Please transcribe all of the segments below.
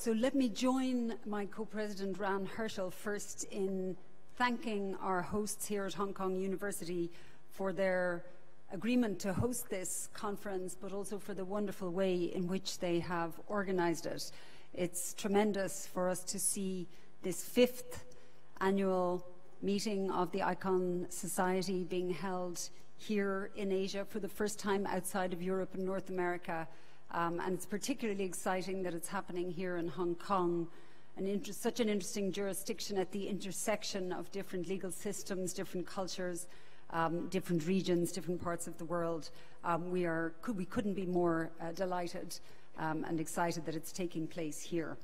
So let me join my co-president Ran Hirschl first in thanking our hosts here at Hong Kong University for their agreement to host this conference, but also for the wonderful way in which they have organized it. It's tremendous for us to see this fifth annual meeting of the ICON Society being held here in Asia for the first time outside of Europe and North America. Um, and it's particularly exciting that it's happening here in Hong Kong, an such an interesting jurisdiction at the intersection of different legal systems, different cultures, um, different regions, different parts of the world. Um, we, are, we couldn't be more uh, delighted um, and excited that it's taking place here.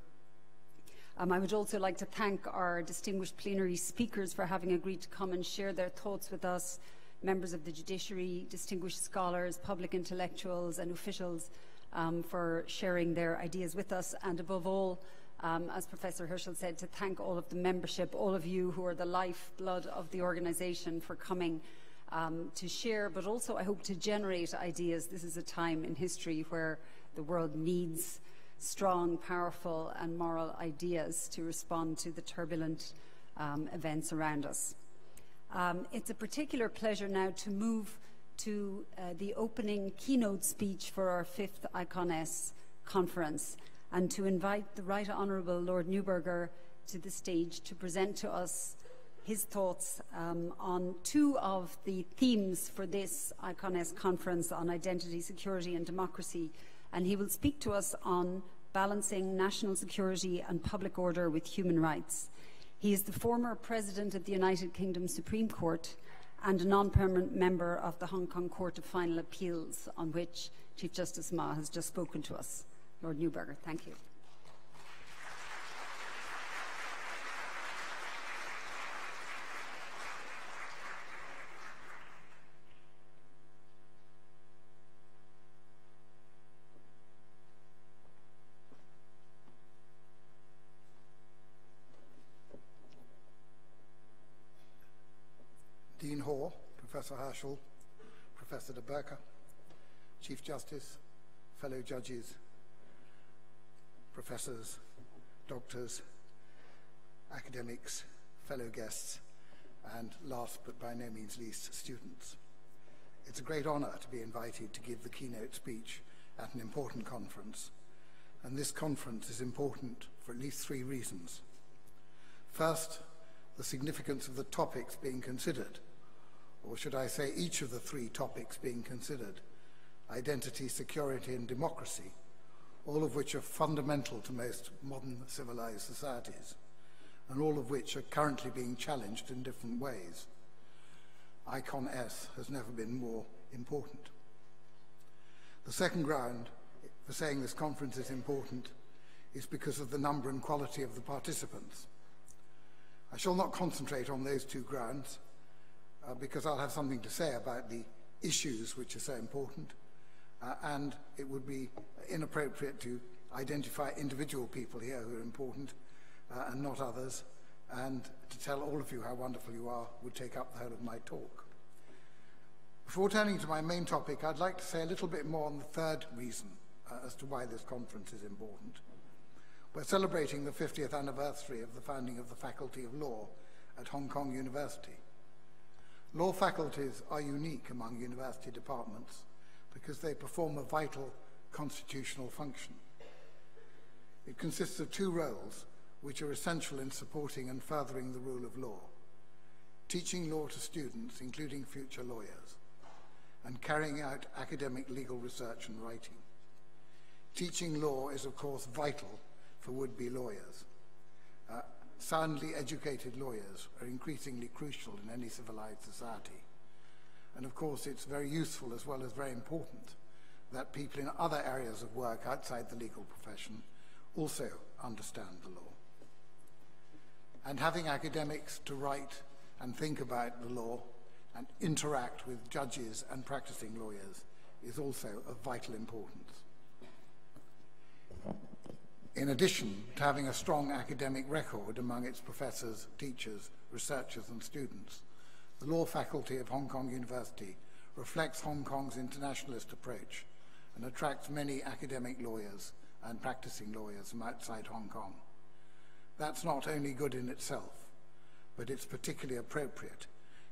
Um, I would also like to thank our distinguished plenary speakers for having agreed to come and share their thoughts with us, members of the judiciary, distinguished scholars, public intellectuals and officials um, for sharing their ideas with us, and above all, um, as Professor Hirschl said, to thank all of the membership, all of you who are the lifeblood of the organisation for coming um, to share, but also I hope to generate ideas. This is a time in history where the world needs strong, powerful, and moral ideas to respond to the turbulent um, events around us. Um, it's a particular pleasure now to move to uh, the opening keynote speech for our fifth ICONS conference and to invite the Right Honourable Lord Neuberger to the stage to present to us his thoughts um, on two of the themes for this ICONS conference on identity, security and democracy. And he will speak to us on balancing national security and public order with human rights. He is the former president of the United Kingdom Supreme Court and a non-permanent member of the Hong Kong Court of Final Appeals, on which Chief Justice Ma has just spoken to us. Lord Neuberger, thank you. Professor Hirschl, Professor De Burca, Chief Justice, fellow judges, professors, doctors, academics, fellow guests, and last but by no means least, students. It's a great honor to be invited to give the keynote speech at an important conference, and this conference is important for at least three reasons. First, the significance of the topics being considered, or should I say each of the three topics being considered, identity, security, and democracy, all of which are fundamental to most modern civilized societies, and all of which are currently being challenged in different ways. ICON S has never been more important. The second ground for saying this conference is important is because of the number and quality of the participants. I shall not concentrate on those two grounds uh, because I'll have something to say about the issues which are so important. Uh, and it would be inappropriate to identify individual people here who are important uh, and not others. And to tell all of you how wonderful you are would take up the whole of my talk. Before turning to my main topic, I'd like to say a little bit more on the third reason uh, as to why this conference is important. We're celebrating the 50th anniversary of the founding of the Faculty of Law at Hong Kong University. Law faculties are unique among university departments because they perform a vital constitutional function. It consists of two roles which are essential in supporting and furthering the rule of law. Teaching law to students, including future lawyers, and carrying out academic legal research and writing. Teaching law is, of course, vital for would-be lawyers. Uh, soundly educated lawyers are increasingly crucial in any civilized society. And of course, it's very useful as well as very important that people in other areas of work outside the legal profession also understand the law. And having academics to write and think about the law and interact with judges and practicing lawyers is also of vital importance. In addition to having a strong academic record among its professors, teachers, researchers and students, the law faculty of Hong Kong University reflects Hong Kong's internationalist approach and attracts many academic lawyers and practicing lawyers from outside Hong Kong. That's not only good in itself, but it's particularly appropriate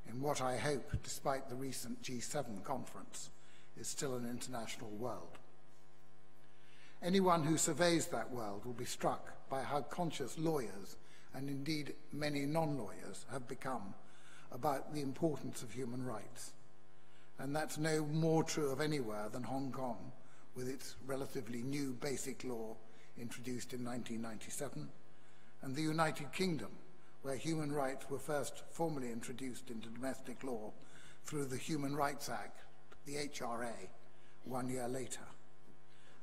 in what I hope, despite the recent G7 conference, is still an international world. Anyone who surveys that world will be struck by how conscious lawyers, and indeed many non-lawyers, have become about the importance of human rights. And that's no more true of anywhere than Hong Kong, with its relatively new basic law introduced in 1997, and the United Kingdom, where human rights were first formally introduced into domestic law through the Human Rights Act, the HRA, one year later.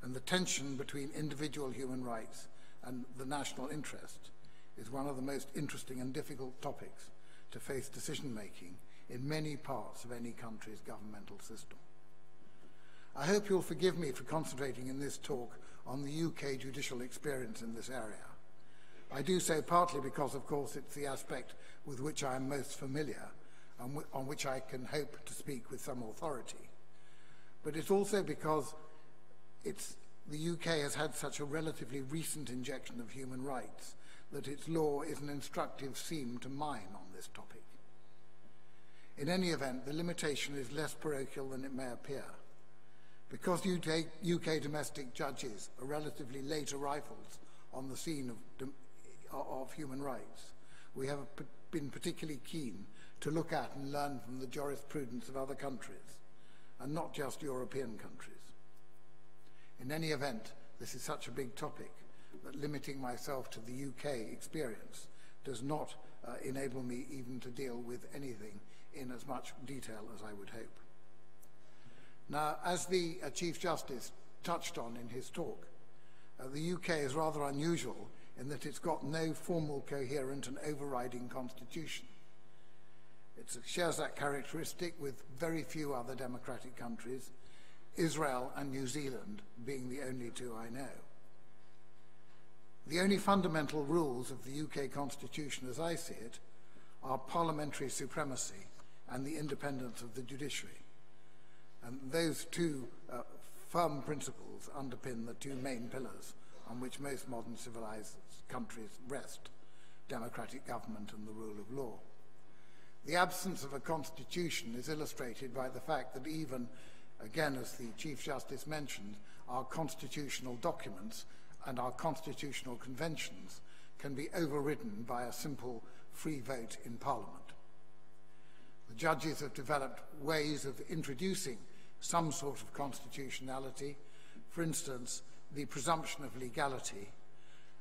And the tension between individual human rights and the national interest is one of the most interesting and difficult topics to face decision making in many parts of any country's governmental system. I hope you'll forgive me for concentrating in this talk on the UK judicial experience in this area. I do so partly because, of course, it's the aspect with which I am most familiar and on which I can hope to speak with some authority. But it's also because it's, the UK has had such a relatively recent injection of human rights that its law is an instructive seam to mine on this topic. In any event, the limitation is less parochial than it may appear. Because UK, UK domestic judges are relatively late arrivals on the scene of, of human rights, we have been particularly keen to look at and learn from the jurisprudence of other countries, and not just European countries. In any event, this is such a big topic that limiting myself to the UK experience does not uh, enable me even to deal with anything in as much detail as I would hope. Now, as the uh, Chief Justice touched on in his talk, uh, the UK is rather unusual in that it's got no formal, coherent and overriding constitution. It shares that characteristic with very few other democratic countries, Israel and New Zealand being the only two I know. The only fundamental rules of the UK constitution as I see it are parliamentary supremacy and the independence of the judiciary. And those two uh, firm principles underpin the two main pillars on which most modern civilized countries rest, democratic government and the rule of law. The absence of a constitution is illustrated by the fact that even, again as the Chief Justice mentioned, our constitutional documents and our constitutional conventions can be overridden by a simple free vote in Parliament. The judges have developed ways of introducing some sort of constitutionality, for instance, the presumption of legality,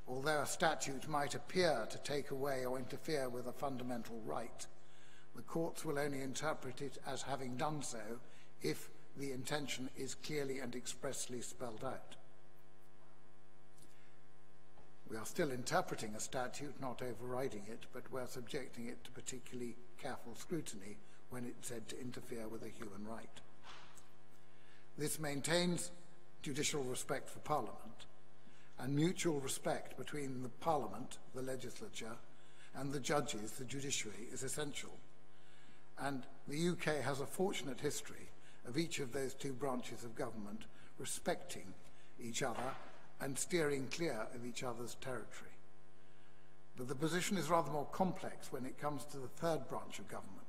although a statute might appear to take away or interfere with a fundamental right, the courts will only interpret it as having done so if the intention is clearly and expressly spelled out. We are still interpreting a statute, not overriding it, but we're subjecting it to particularly careful scrutiny when it's said to interfere with a human right. This maintains judicial respect for Parliament and mutual respect between the Parliament, the legislature, and the judges, the judiciary, is essential. And the UK has a fortunate history of each of those two branches of government respecting each other and steering clear of each other's territory. But the position is rather more complex when it comes to the third branch of government,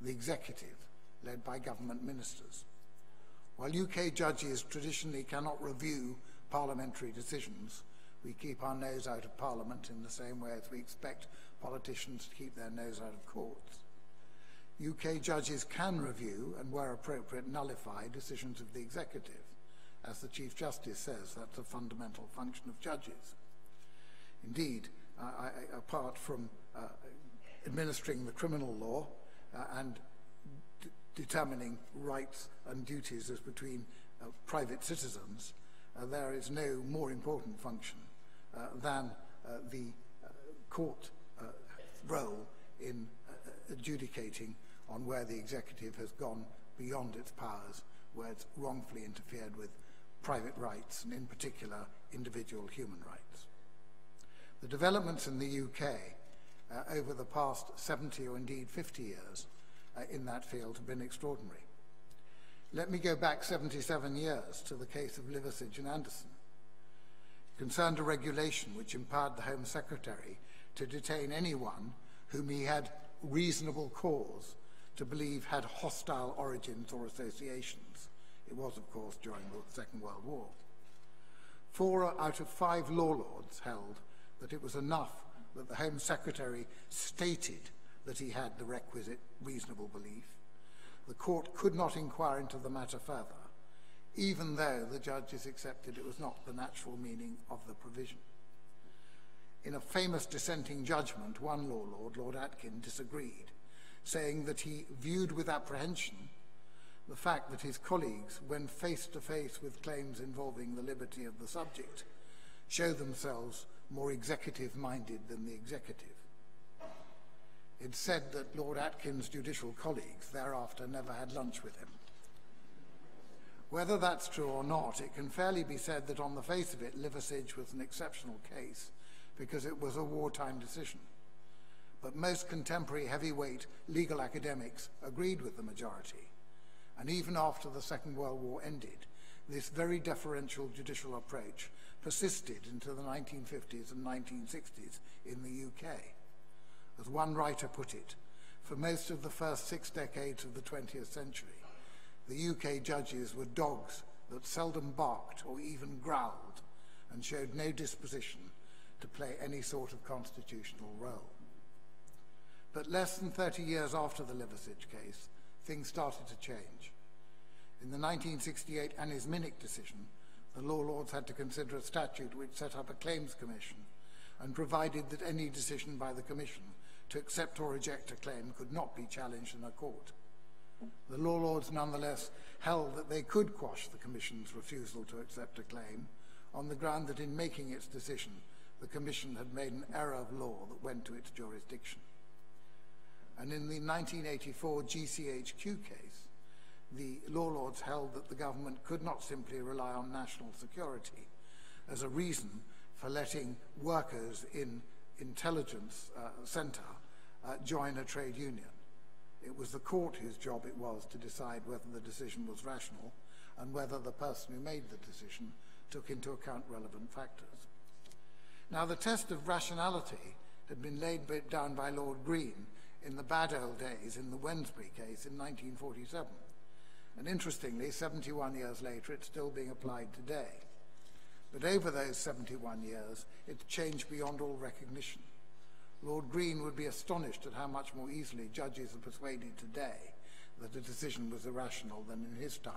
the executive, led by government ministers. While UK judges traditionally cannot review parliamentary decisions, we keep our nose out of parliament in the same way as we expect politicians to keep their nose out of courts. UK judges can review and, where appropriate, nullify decisions of the executive. As the Chief Justice says, that's a fundamental function of judges. Indeed, uh, I, apart from uh, administering the criminal law uh, and determining rights and duties as between uh, private citizens, uh, there is no more important function uh, than the court role in adjudicating on where the executive has gone beyond its powers, where it's wrongfully interfered with private rights, and in particular, individual human rights. The developments in the UK over the past 70 or indeed 50 years uh, in that field have been extraordinary. Let me go back 77 years to the case of Liversidge and Anderson. concerned a regulation which empowered the Home Secretary to detain anyone whom he had reasonable cause to believe had hostile origins or associations. It was, of course, during the Second World War. Four out of five law lords held that it was enough that the Home Secretary stated that he had the requisite reasonable belief. The court could not inquire into the matter further even though the judges accepted it was not the natural meaning of the provision. In a famous dissenting judgment, one law lord, Lord Atkin, disagreed, saying that he viewed with apprehension the fact that his colleagues, when face to face with claims involving the liberty of the subject, show themselves more executive minded than the executive. It's said that Lord Atkin's judicial colleagues thereafter never had lunch with him. Whether that's true or not, it can fairly be said that on the face of it, Liversidge was an exceptional case because it was a wartime decision. But most contemporary heavyweight legal academics agreed with the majority. And even after the Second World War ended, this very deferential judicial approach persisted into the 1950s and 1960s in the UK. As one writer put it, for most of the first six decades of the 20th century, the UK judges were dogs that seldom barked or even growled and showed no disposition to play any sort of constitutional role. But less than 30 years after the Liversidge case, things started to change. In the 1968 Minnick decision, the law lords had to consider a statute which set up a claims commission and provided that any decision by the commission to accept or reject a claim could not be challenged in a court. The law lords nonetheless held that they could quash the Commission's refusal to accept a claim on the ground that in making its decision, the Commission had made an error of law that went to its jurisdiction. And in the 1984 GCHQ case, the law lords held that the government could not simply rely on national security as a reason for letting workers in intelligence uh, centre uh, join a trade union. It was the court whose job it was to decide whether the decision was rational and whether the person who made the decision took into account relevant factors. Now, the test of rationality had been laid down by Lord Greene in the bad old days in the Wednesbury case in 1947. And interestingly, 71 years later, it's still being applied today. But over those 71 years, it's changed beyond all recognition. Lord Greene would be astonished at how much more easily judges are persuaded today that a decision was irrational than in his time.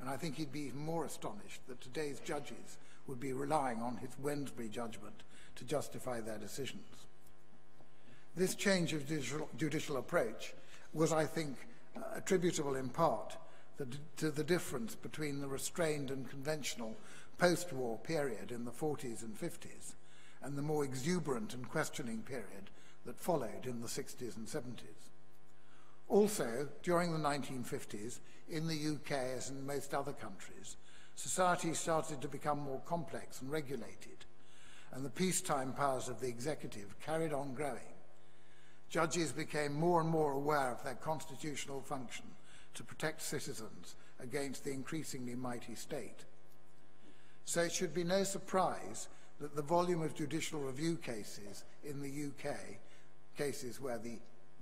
And I think he'd be even more astonished that today's judges would be relying on his Wednesbury judgment to justify their decisions. This change of judicial, judicial approach was, I think, uh, attributable in part the, to the difference between the restrained and conventional post-war period in the 40s and 50s and the more exuberant and questioning period that followed in the 60s and 70s. Also, during the 1950s, in the UK as in most other countries, society started to become more complex and regulated, and the peacetime powers of the executive carried on growing. Judges became more and more aware of their constitutional function to protect citizens against the increasingly mighty state. So it should be no surprise that the volume of judicial review cases in the UK, cases where the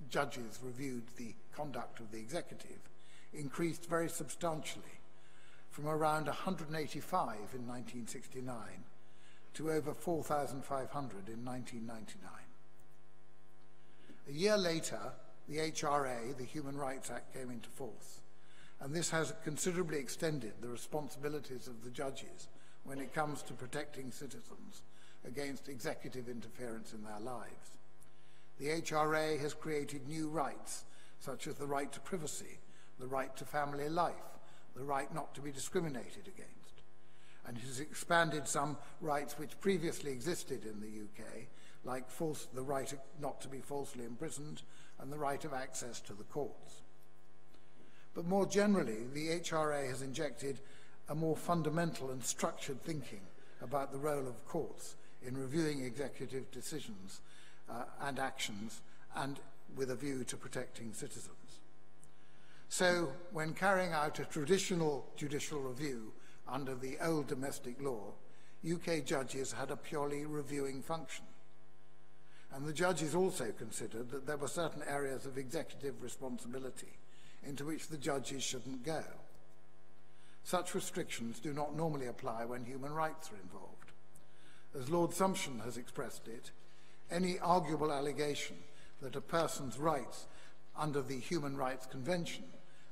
judges reviewed the conduct of the executive, increased very substantially from around 185 in 1969 to over 4,500 in 1999. A year later, the HRA, the Human Rights Act, came into force, and this has considerably extended the responsibilities of the judges when it comes to protecting citizens against executive interference in their lives. The HRA has created new rights, such as the right to privacy, the right to family life, the right not to be discriminated against. And has expanded some rights which previously existed in the UK, like false, the right not to be falsely imprisoned and the right of access to the courts. But more generally, the HRA has injected a more fundamental and structured thinking about the role of courts in reviewing executive decisions uh, and actions and with a view to protecting citizens. So, when carrying out a traditional judicial review under the old domestic law, UK judges had a purely reviewing function. And the judges also considered that there were certain areas of executive responsibility into which the judges shouldn't go. Such restrictions do not normally apply when human rights are involved. As Lord Sumption has expressed it, any arguable allegation that a person's rights under the Human Rights Convention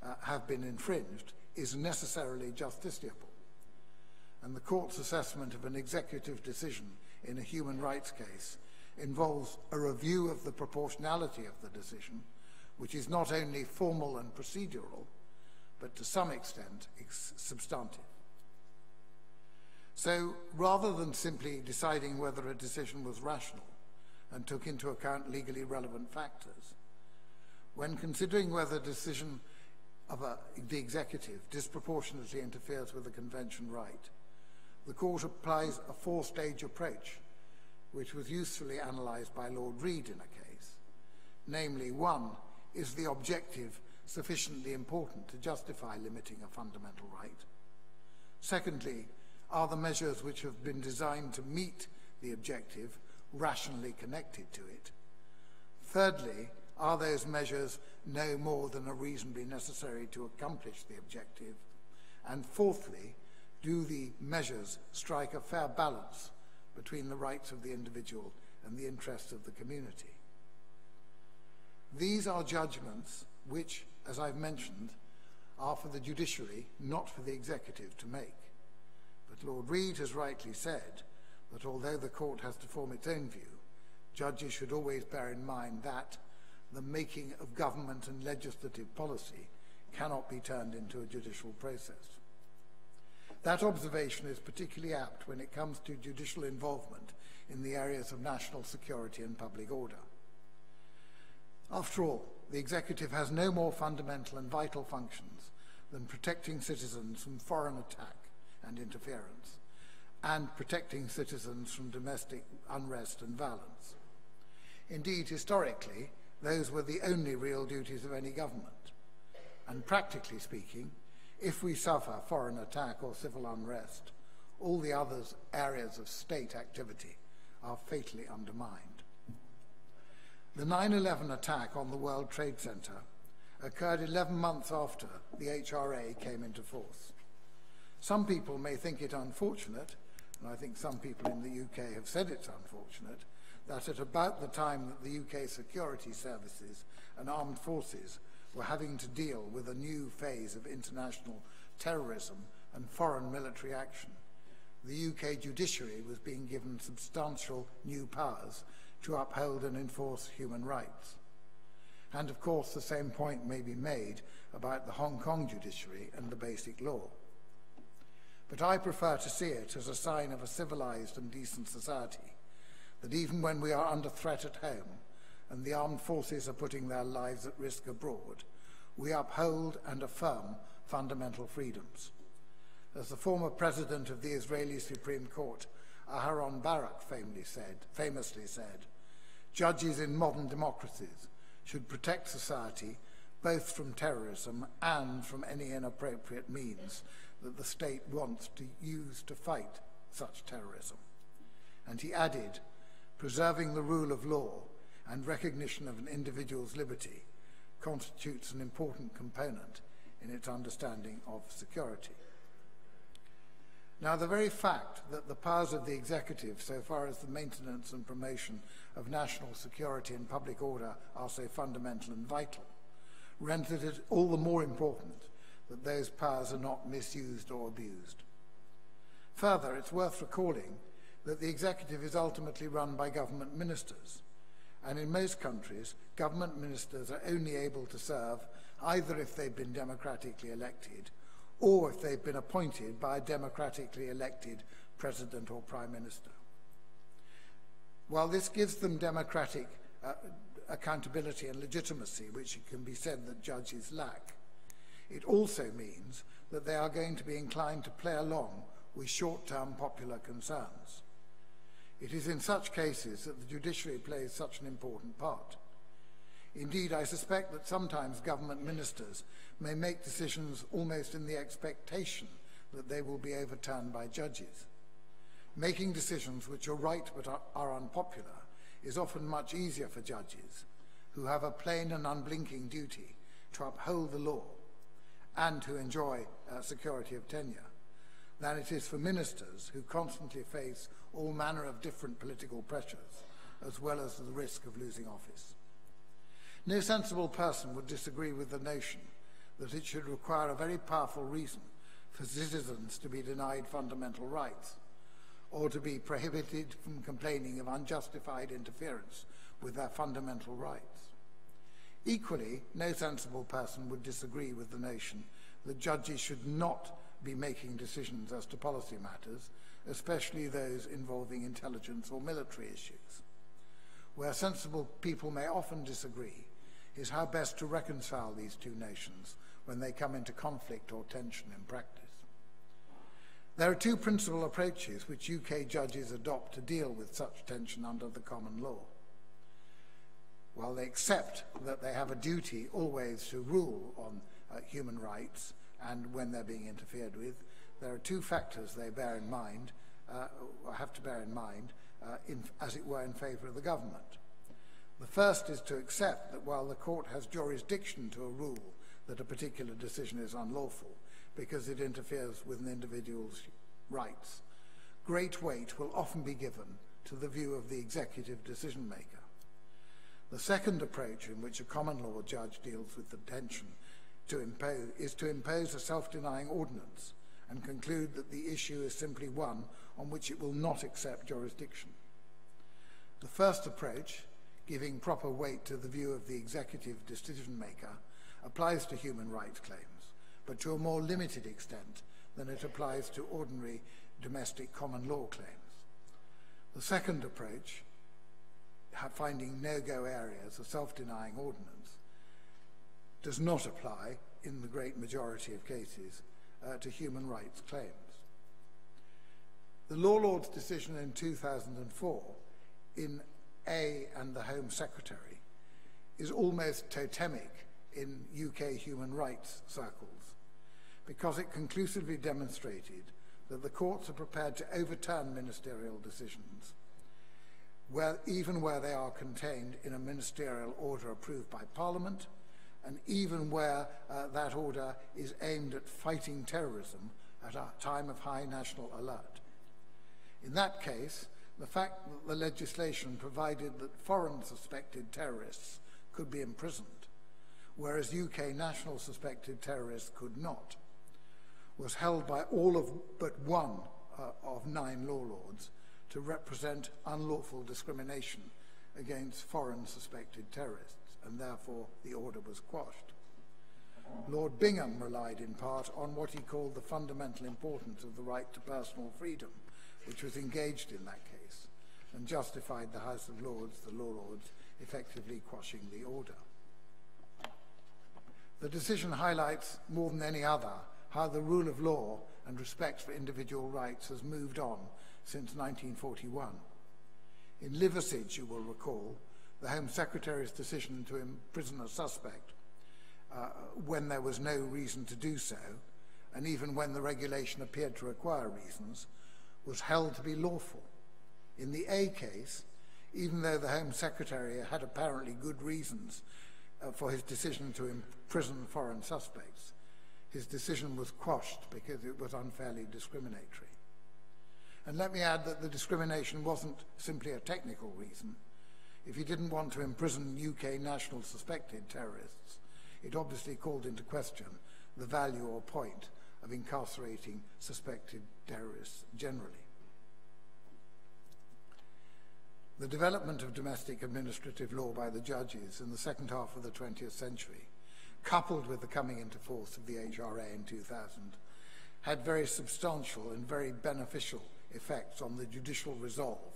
uh, have been infringed is necessarily justiciable. And the court's assessment of an executive decision in a human rights case involves a review of the proportionality of the decision, which is not only formal and procedural, but to some extent substantive. So rather than simply deciding whether a decision was rational and took into account legally relevant factors, when considering whether a decision of a, the executive disproportionately interferes with the convention right, the court applies a four-stage approach, which was usefully analysed by Lord Reed in a case. Namely, one, is the objective sufficiently important to justify limiting a fundamental right? Secondly, are the measures which have been designed to meet the objective rationally connected to it? Thirdly, are those measures no more than are reasonably necessary to accomplish the objective? And fourthly, do the measures strike a fair balance between the rights of the individual and the interests of the community? These are judgments which, as I've mentioned, are for the judiciary, not for the executive to make. But Lord Reed has rightly said that although the court has to form its own view, judges should always bear in mind that the making of government and legislative policy cannot be turned into a judicial process. That observation is particularly apt when it comes to judicial involvement in the areas of national security and public order. After all, the executive has no more fundamental and vital functions than protecting citizens from foreign attack and interference, and protecting citizens from domestic unrest and violence. Indeed, historically, those were the only real duties of any government. And practically speaking, if we suffer foreign attack or civil unrest, all the other areas of state activity are fatally undermined. The 9-11 attack on the World Trade Center occurred 11 months after the HRA came into force. Some people may think it unfortunate, and I think some people in the UK have said it's unfortunate, that at about the time that the UK security services and armed forces were having to deal with a new phase of international terrorism and foreign military action, the UK judiciary was being given substantial new powers to uphold and enforce human rights. And of course, the same point may be made about the Hong Kong judiciary and the basic law. But I prefer to see it as a sign of a civilized and decent society that even when we are under threat at home and the armed forces are putting their lives at risk abroad, we uphold and affirm fundamental freedoms. As the former president of the Israeli Supreme Court, Aharon Barak famously said, famously said, judges in modern democracies should protect society both from terrorism and from any inappropriate means that the state wants to use to fight such terrorism. And he added, preserving the rule of law and recognition of an individual's liberty constitutes an important component in its understanding of security. Now, the very fact that the powers of the executive, so far as the maintenance and promotion of national security and public order, are so fundamental and vital, renders it all the more important that those powers are not misused or abused. Further, it's worth recalling that the executive is ultimately run by government ministers, And in most countries, government ministers are only able to serve either if they've been democratically elected or if they've been appointed by a democratically elected president or prime minister. While this gives them democratic uh, accountability and legitimacy, which it can be said that judges lack, it also means that they are going to be inclined to play along with short-term popular concerns. It is in such cases that the judiciary plays such an important part. Indeed, I suspect that sometimes government ministers may make decisions almost in the expectation that they will be overturned by judges. Making decisions which are right but are, unpopular is often much easier for judges who have a plain and unblinking duty to uphold the law and to enjoy uh, security of tenure than it is for ministers who constantly face all manner of different political pressures as well as the risk of losing office. No sensible person would disagree with the notion that it should require a very powerful reason for citizens to be denied fundamental rights or to be prohibited from complaining of unjustified interference with their fundamental rights. Equally, no sensible person would disagree with the notion that judges should not be making decisions as to policy matters, especially those involving intelligence or military issues. Where sensible people may often disagree is how best to reconcile these two nations when they come into conflict or tension in practice. There are two principal approaches which UK judges adopt to deal with such tension under the common law. While they accept that they have a duty always to rule on uh, human rights and when they're being interfered with, there are two factors they bear in mind, uh, or have to bear in mind, uh, in, as it were, in favour of the government. The first is to accept that while the court has jurisdiction to a rule that a particular decision is unlawful because it interferes with an individual's rights. Great weight will often be given to the view of the executive decision maker. The second approach in which a common law judge deals with the tension to impose, is to impose a self-denying ordinance and conclude that the issue is simply one on which it will not accept jurisdiction. The first approach, giving proper weight to the view of the executive decision maker, applies to human rights claims, but to a more limited extent than it applies to ordinary domestic common law claims. The second approach, finding no-go areas, a self-denying ordinance, does not apply in the great majority of cases uh, to human rights claims. The Law Lords decision in 2004 in A and the Home Secretary is almost totemic in UK human rights circles because it conclusively demonstrated that the courts are prepared to overturn ministerial decisions where, even where they are contained in a ministerial order approved by Parliament and even where uh, that order is aimed at fighting terrorism at a time of high national alert. In that case, the fact that the legislation provided that foreign suspected terrorists could be imprisoned whereas UK national suspected terrorists could not, was held by all of but one uh, of nine law lords to represent unlawful discrimination against foreign suspected terrorists, and therefore the order was quashed. Lord Bingham relied in part on what he called the fundamental importance of the right to personal freedom, which was engaged in that case, and justified the House of Lords, the Law Lords, effectively quashing the order. The decision highlights more than any other how the rule of law and respect for individual rights has moved on since 1941. In Liversidge, you will recall, the Home Secretary's decision to imprison a suspect uh, when there was no reason to do so, and even when the regulation appeared to require reasons, was held to be lawful. In the A case, even though the Home Secretary had apparently good reasons uh, for his decision to imprison foreign suspects. His decision was quashed because it was unfairly discriminatory. And let me add that the discrimination wasn't simply a technical reason. If he didn't want to imprison UK national suspected terrorists, it obviously called into question the value or point of incarcerating suspected terrorists generally. The development of domestic administrative law by the judges in the second half of the 20th century, coupled with the coming into force of the HRA in 2000, had very substantial and very beneficial effects on the judicial resolve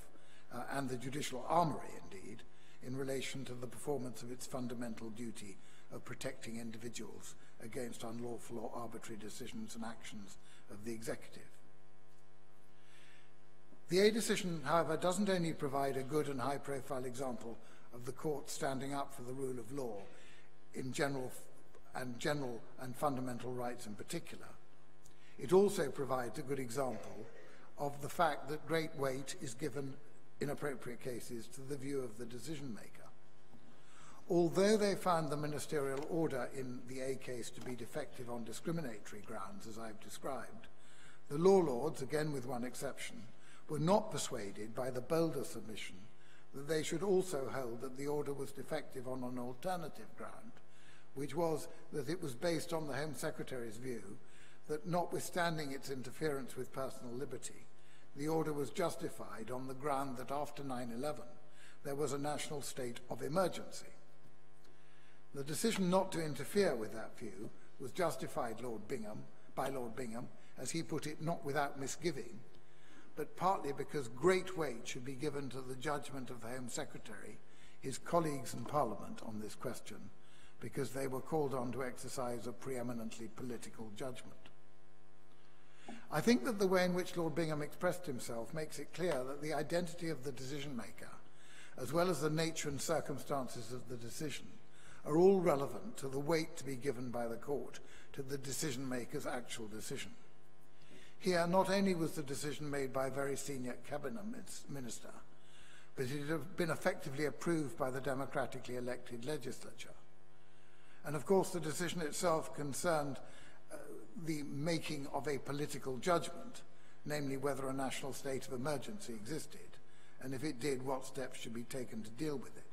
uh, and the judicial armoury, indeed, in relation to the performance of its fundamental duty of protecting individuals against unlawful or arbitrary decisions and actions of the executive. The A decision, however, doesn't only provide a good and high-profile example of the court standing up for the rule of law in general and general and fundamental rights in particular. It also provides a good example of the fact that great weight is given in appropriate cases to the view of the decision maker. Although they found the ministerial order in the A case to be defective on discriminatory grounds, as I've described, the law lords, again with one exception, were not persuaded by the bolder submission that they should also hold that the order was defective on an alternative ground, which was that it was based on the Home Secretary's view that notwithstanding its interference with personal liberty, the order was justified on the ground that after 9-11 there was a national state of emergency. The decision not to interfere with that view was justified Lord Bingham, by Lord Bingham, as he put it, not without misgiving, but partly because great weight should be given to the judgment of the Home Secretary, his colleagues in Parliament on this question, because they were called on to exercise a preeminently political judgment. I think that the way in which Lord Bingham expressed himself makes it clear that the identity of the decision maker, as well as the nature and circumstances of the decision, are all relevant to the weight to be given by the court to the decision maker's actual decision. Here, not only was the decision made by a very senior cabinet minister, but it had been effectively approved by the democratically elected legislature. And of course, the decision itself concerned the making of a political judgment, namely whether a national state of emergency existed, and if it did, what steps should be taken to deal with it.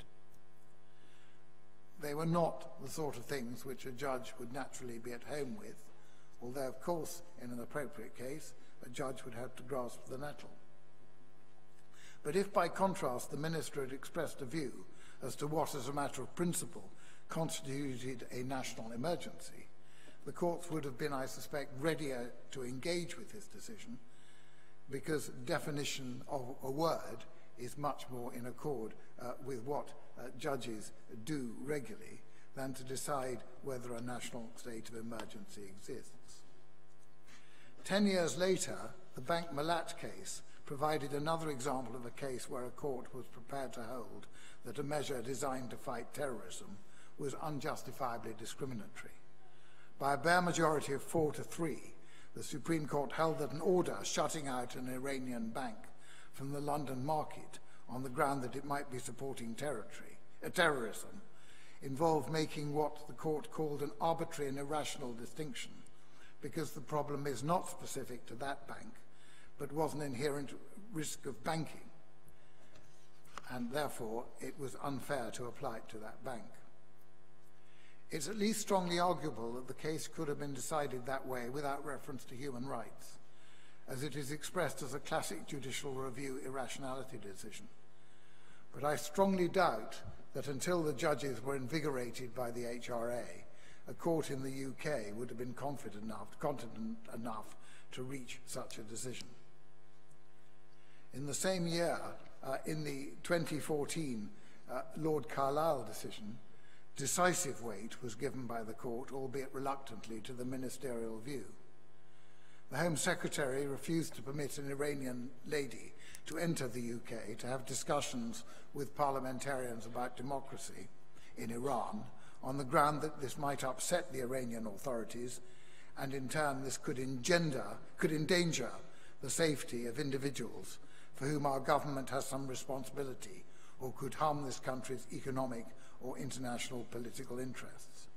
They were not the sort of things which a judge would naturally be at home with, although, of course, in an appropriate case, a judge would have to grasp the nettle. But if, by contrast, the minister had expressed a view as to what, as a matter of principle, constituted a national emergency, the courts would have been, I suspect, readier to engage with his decision because definition of a word is much more in accord uh, with what uh, judges do regularly than to decide whether a national state of emergency exists. Ten years later, the Bank Mellat case provided another example of a case where a court was prepared to hold that a measure designed to fight terrorism was unjustifiably discriminatory. By a bare majority of four to three, the Supreme Court held that an order shutting out an Iranian bank from the London market on the ground that it might be supporting territory, uh, terrorism involved making what the court called an arbitrary and irrational distinction because the problem is not specific to that bank but was an inherent risk of banking and therefore it was unfair to apply it to that bank. It's at least strongly arguable that the case could have been decided that way without reference to human rights, as it is expressed as a classic judicial review irrationality decision. But I strongly doubt that until the judges were invigorated by the HRA, a court in the UK would have been confident enough, confident enough to reach such a decision. In the same year, uh, in the 2014 uh, Lord Carlile decision, Decisive weight was given by the court, albeit reluctantly, to the ministerial view. The Home Secretary refused to permit an Iranian lady to enter the UK to have discussions with parliamentarians about democracy in Iran on the ground that this might upset the Iranian authorities and in turn this could engender, could endanger the safety of individuals for whom our government has some responsibility or could harm this country's economic or international political interests.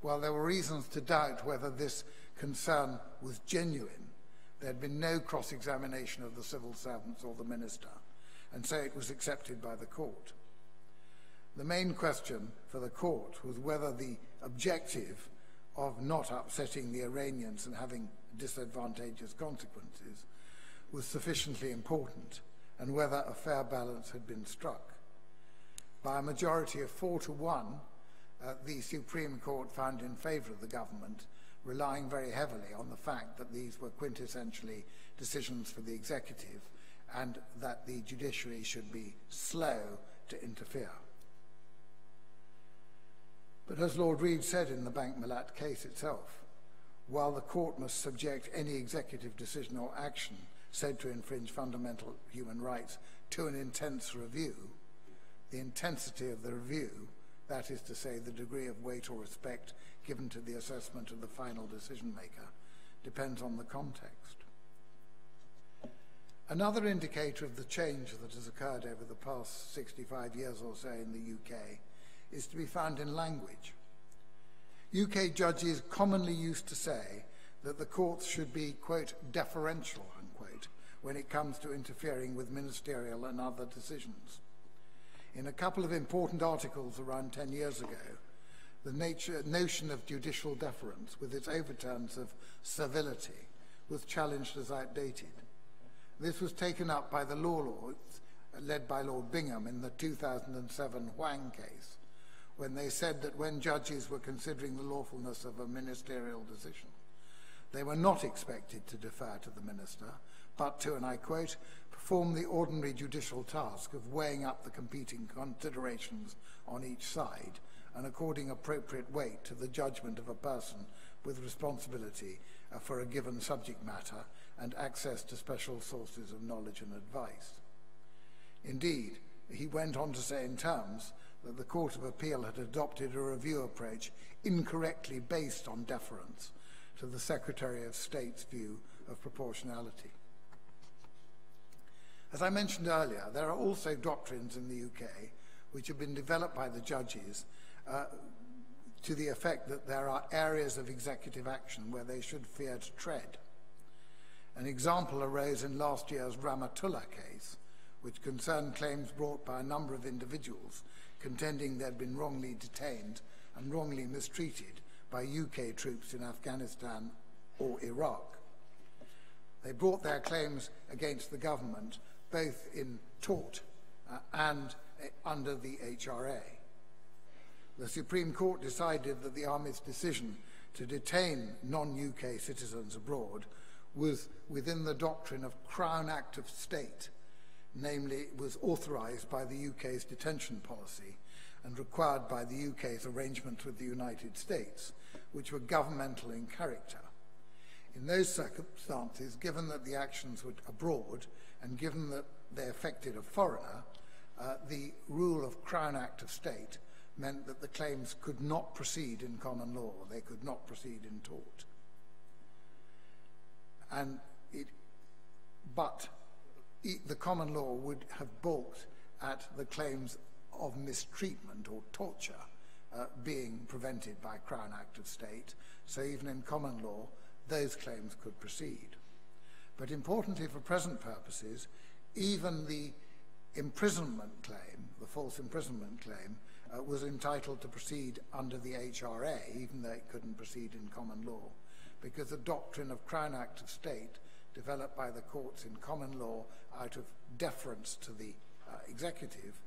While there were reasons to doubt whether this concern was genuine, there had been no cross-examination of the civil servants or the minister, and so it was accepted by the court. The main question for the court was whether the objective of not upsetting the Iranians and having disadvantageous consequences was sufficiently important and whether a fair balance had been struck. By a majority of four to one, uh, the Supreme Court found in favour of the government, relying very heavily on the fact that these were quintessentially decisions for the executive and that the judiciary should be slow to interfere. But as Lord Reed said in the Bank Mellat case itself, while the court must subject any executive decision or action said to infringe fundamental human rights to an intense review, the intensity of the review, that is to say, the degree of weight or respect given to the assessment of the final decision maker, depends on the context. Another indicator of the change that has occurred over the past 65 years or so in the UK is to be found in language. UK judges commonly used to say that the courts should be, quote, deferential, unquote, when it comes to interfering with ministerial and other decisions. In a couple of important articles around 10 years ago, the nature, notion of judicial deference, with its overtones of servility, was challenged as outdated. This was taken up by the law lords, led by Lord Bingham in the 2007 Huang case, when they said that when judges were considering the lawfulness of a ministerial decision, they were not expected to defer to the minister, but to, and I quote, perform the ordinary judicial task of weighing up the competing considerations on each side and according appropriate weight to the judgment of a person with responsibility for a given subject matter and access to special sources of knowledge and advice. Indeed, he went on to say in terms that the Court of Appeal had adopted a review approach incorrectly based on deference to the Secretary of State's view of proportionality. As I mentioned earlier, there are also doctrines in the UK which have been developed by the judges uh, to the effect that there are areas of executive action where they should fear to tread. An example arose in last year's Rahmatullah case, which concerned claims brought by a number of individuals contending they'd been wrongly detained and wrongly mistreated by UK troops in Afghanistan or Iraq. They brought their claims against the government both in tort uh, and uh, under the HRA. The Supreme Court decided that the Army's decision to detain non-UK citizens abroad was within the doctrine of Crown Act of State, namely was authorised by the UK's detention policy and required by the UK's arrangements with the United States, which were governmental in character. In those circumstances, given that the actions were abroad and given that they affected a foreigner, uh, the rule of Crown Act of State meant that the claims could not proceed in common law, they could not proceed in tort. And it, but it, the common law would have balked at the claims of mistreatment or torture uh, being prevented by Crown Act of State. So even in common law, those claims could proceed. But importantly for present purposes, even the imprisonment claim, the false imprisonment claim, uh, was entitled to proceed under the HRA, even though it couldn't proceed in common law, because the doctrine of Crown Act of State, developed by the courts in common law out of deference to the uh, executive,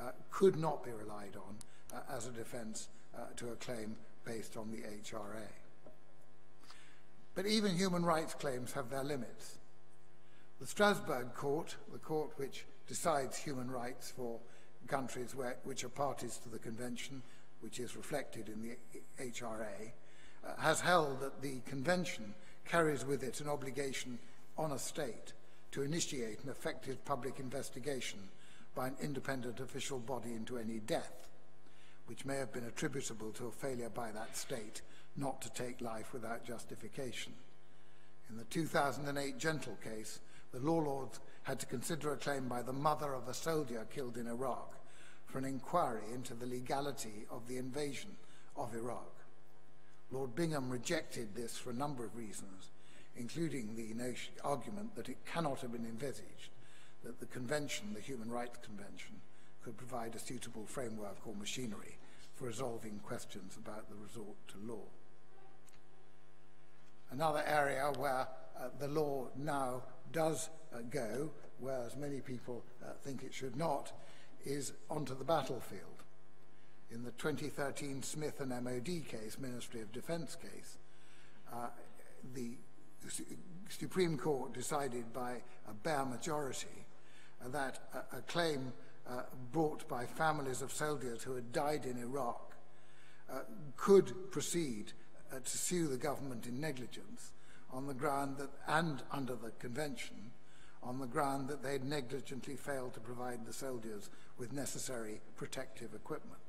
uh, could not be relied on uh, as a defence uh, to a claim based on the HRA. But even human rights claims have their limits. The Strasbourg Court, the court which decides human rights for countries where, which are parties to the convention, which is reflected in the HRA, uh, has held that the convention carries with it an obligation on a state to initiate an effective public investigation by an independent official body into any death, which may have been attributable to a failure by that state not to take life without justification. In the 2008 Gentle case, the law lords had to consider a claim by the mother of a soldier killed in Iraq for an inquiry into the legality of the invasion of Iraq. Lord Bingham rejected this for a number of reasons, including the argument that it cannot have been envisaged that the convention, the Human Rights Convention, could provide a suitable framework or machinery for resolving questions about the resort to law. Another area where uh, the law now does uh, go, whereas many people uh, think it should not, is onto the battlefield. In the 2013 Smith and MOD case, Ministry of Defence case, uh, the Supreme Court decided by a bare majority that a, a claim uh, brought by families of soldiers who had died in Iraq uh, could proceed uh, to sue the government in negligence on the ground that, and under the convention, on the ground that they negligently failed to provide the soldiers with necessary protective equipment.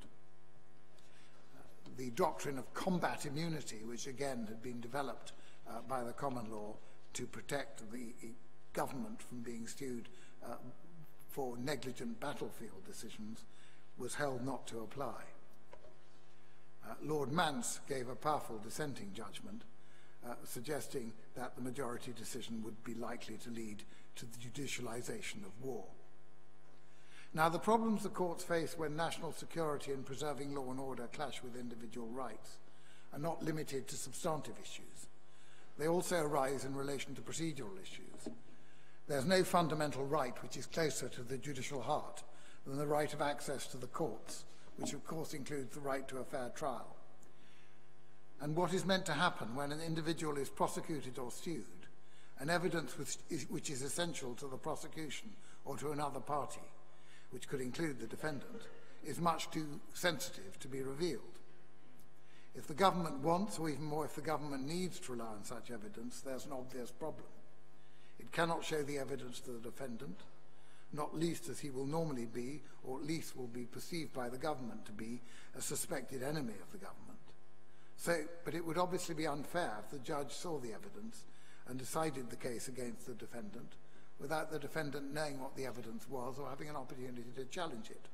The doctrine of combat immunity, which again had been developed uh, by the common law to protect the government from being sued uh, for negligent battlefield decisions was held not to apply. Uh, Lord Mance gave a powerful dissenting judgment, uh, suggesting that the majority decision would be likely to lead to the judicialization of war. Now, the problems the courts face when national security and preserving law and order clash with individual rights are not limited to substantive issues. They also arise in relation to procedural issues. There's no fundamental right which is closer to the judicial heart than the right of access to the courts, which of course includes the right to a fair trial. And what is meant to happen when an individual is prosecuted or sued, and evidence which is, which is essential to the prosecution or to another party, which could include the defendant, is much too sensitive to be revealed. If the government wants, or even more if the government needs to rely on such evidence, there's an obvious problem. It cannot show the evidence to the defendant, not least as he will normally be, or at least will be perceived by the government to be, a suspected enemy of the government. So, but it would obviously be unfair if the judge saw the evidence and decided the case against the defendant without the defendant knowing what the evidence was or having an opportunity to challenge it.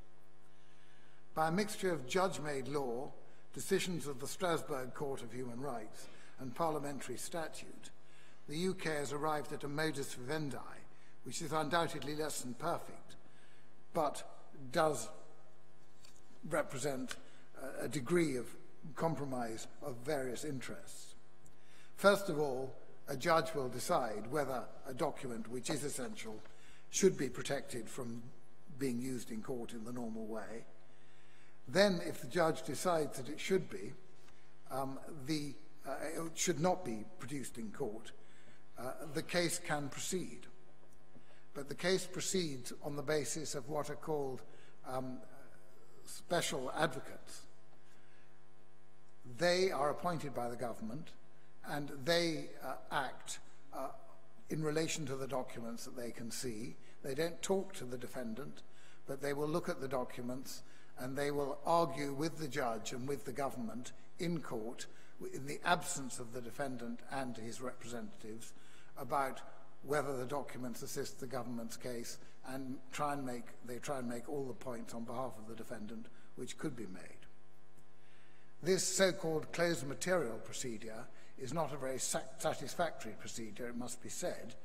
By a mixture of judge-made law, decisions of the Strasbourg Court of Human Rights, and parliamentary statute, the UK has arrived at a modus vivendi which is undoubtedly less than perfect, but does represent a degree of compromise of various interests. First of all, a judge will decide whether a document which is essential should be protected from being used in court in the normal way. Then, if the judge decides that it should be, um, the, uh, it should not be produced in court, uh, the case can proceed. But the case proceeds on the basis of what are called um, special advocates. They are appointed by the government and they uh, act uh, in relation to the documents that they can see. They don't talk to the defendant, but they will look at the documents and they will argue with the judge and with the government in court in the absence of the defendant and his representatives about whether the documents assist the government's case and try and make, they try and make all the points on behalf of the defendant which could be made. This so-called closed material procedure is not a very satisfactory procedure, it must be said,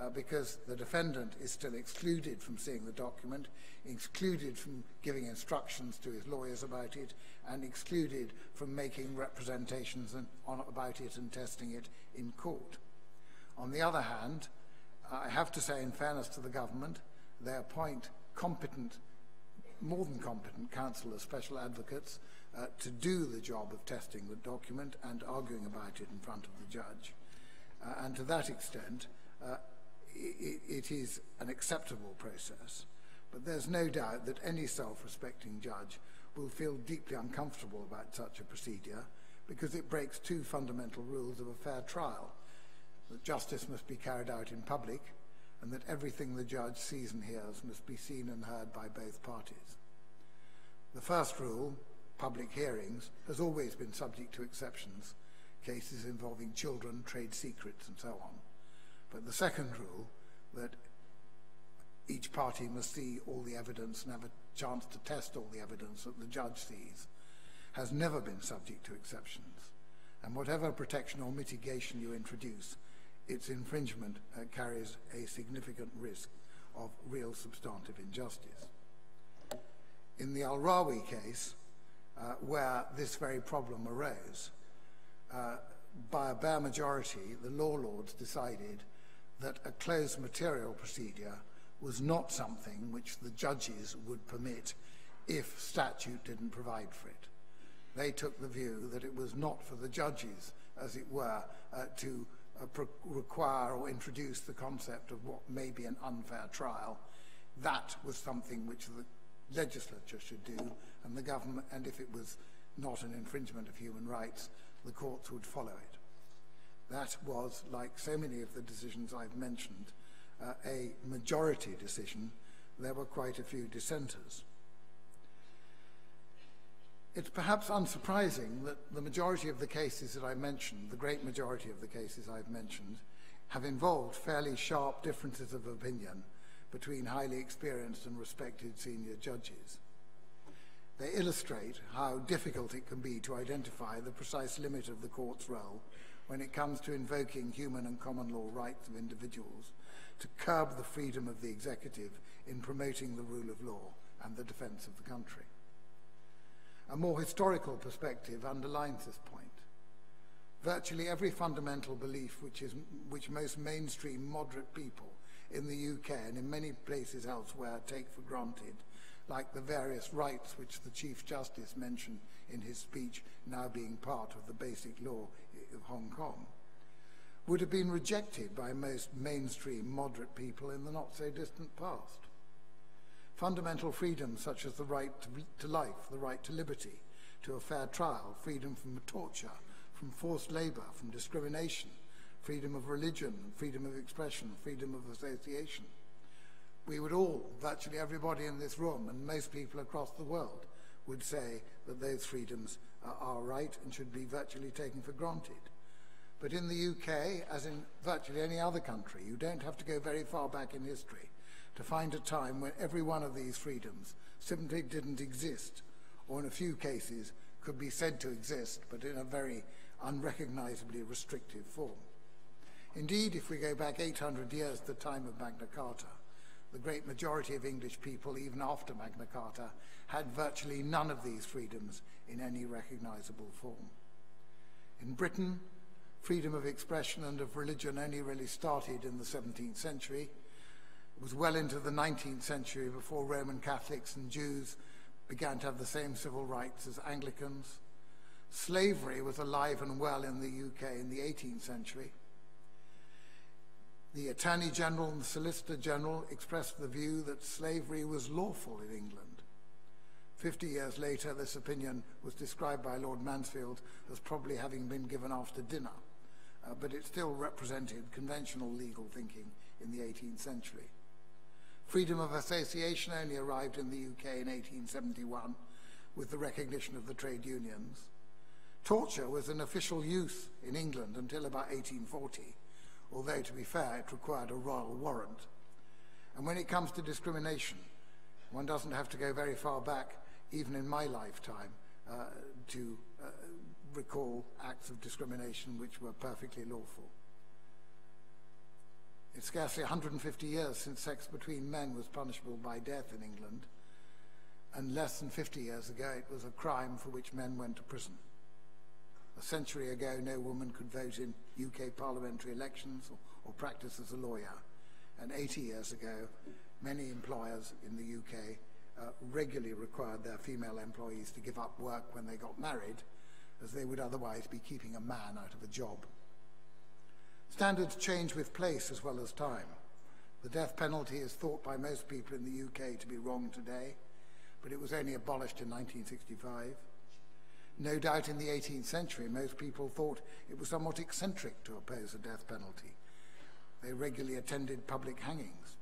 uh, because the defendant is still excluded from seeing the document, excluded from giving instructions to his lawyers about it, and excluded from making representations and, on, about it and testing it in court. On the other hand, I have to say, in fairness to the government, they appoint competent, more than competent counsel as special advocates uh, to do the job of testing the document and arguing about it in front of the judge. Uh, and to that extent, uh, it, it is an acceptable process. But there's no doubt that any self-respecting judge will feel deeply uncomfortable about such a procedure because it breaks two fundamental rules of a fair trial, that justice must be carried out in public and that everything the judge sees and hears must be seen and heard by both parties. The first rule public hearings has always been subject to exceptions, cases involving children, trade secrets, and so on. But the second rule, that each party must see all the evidence and have a chance to test all the evidence that the judge sees, has never been subject to exceptions. And whatever protection or mitigation you introduce, its infringement uh, carries a significant risk of real substantive injustice. In the Al-Rawi case, uh, where this very problem arose. Uh, by a bare majority, the law lords decided that a closed material procedure was not something which the judges would permit if statute didn't provide for it. They took the view that it was not for the judges, as it were, uh, to require or introduce the concept of what may be an unfair trial. That was something which the legislature should do, and the government, and if it was not an infringement of human rights, the courts would follow it. That was, like so many of the decisions I've mentioned, uh, a majority decision. There were quite a few dissenters. It's perhaps unsurprising that the majority of the cases that I mentioned, the great majority of the cases I've mentioned, have involved fairly sharp differences of opinion between highly experienced and respected senior judges. They illustrate how difficult it can be to identify the precise limit of the court's role when it comes to invoking human and common law rights of individuals, to curb the freedom of the executive in promoting the rule of law and the defence of the country. A more historical perspective underlines this point. Virtually every fundamental belief which, is, which most mainstream moderate people in the UK and in many places elsewhere take for granted, like the various rights which the Chief Justice mentioned in his speech now being part of the basic law of Hong Kong, would have been rejected by most mainstream moderate people in the not so distant past. Fundamental freedoms such as the right to, life, the right to liberty, to a fair trial, freedom from torture, from forced labour, from discrimination, freedom of religion, freedom of expression, freedom of association. We would all, virtually everybody in this room and most people across the world, would say that those freedoms are right and should be virtually taken for granted. But in the UK, as in virtually any other country, you don't have to go very far back in history to find a time when every one of these freedoms simply didn't exist, or in a few cases could be said to exist, but in a very unrecognizably restrictive form. Indeed, if we go back 800 years to the time of Magna Carta, the great majority of English people, even after Magna Carta, had virtually none of these freedoms in any recognizable form. In Britain, freedom of expression and of religion only really started in the 17th century. It was well into the 19th century before Roman Catholics and Jews began to have the same civil rights as Anglicans. Slavery was alive and well in the UK in the 18th century. The Attorney General and the Solicitor General expressed the view that slavery was lawful in England. Fifty years later, this opinion was described by Lord Mansfield as probably having been given after dinner, uh, but it still represented conventional legal thinking in the 18th century. Freedom of association only arrived in the UK in 1871 with the recognition of the trade unions. Torture was an official use in England until about 1840, although to be fair, it required a royal warrant. And when it comes to discrimination, one doesn't have to go very far back, even in my lifetime, uh, to uh, recall acts of discrimination which were perfectly lawful. It's scarcely 150 years since sex between men was punishable by death in England, and less than 50 years ago it was a crime for which men went to prison. A century ago, no woman could vote in UK parliamentary elections or, or practice as a lawyer. And 80 years ago, many employers in the UK uh, regularly required their female employees to give up work when they got married, as they would otherwise be keeping a man out of a job. Standards change with place as well as time. The death penalty is thought by most people in the UK to be wrong today, but it was only abolished in 1965. No doubt in the 18th century, most people thought it was somewhat eccentric to oppose a death penalty. They regularly attended public hangings.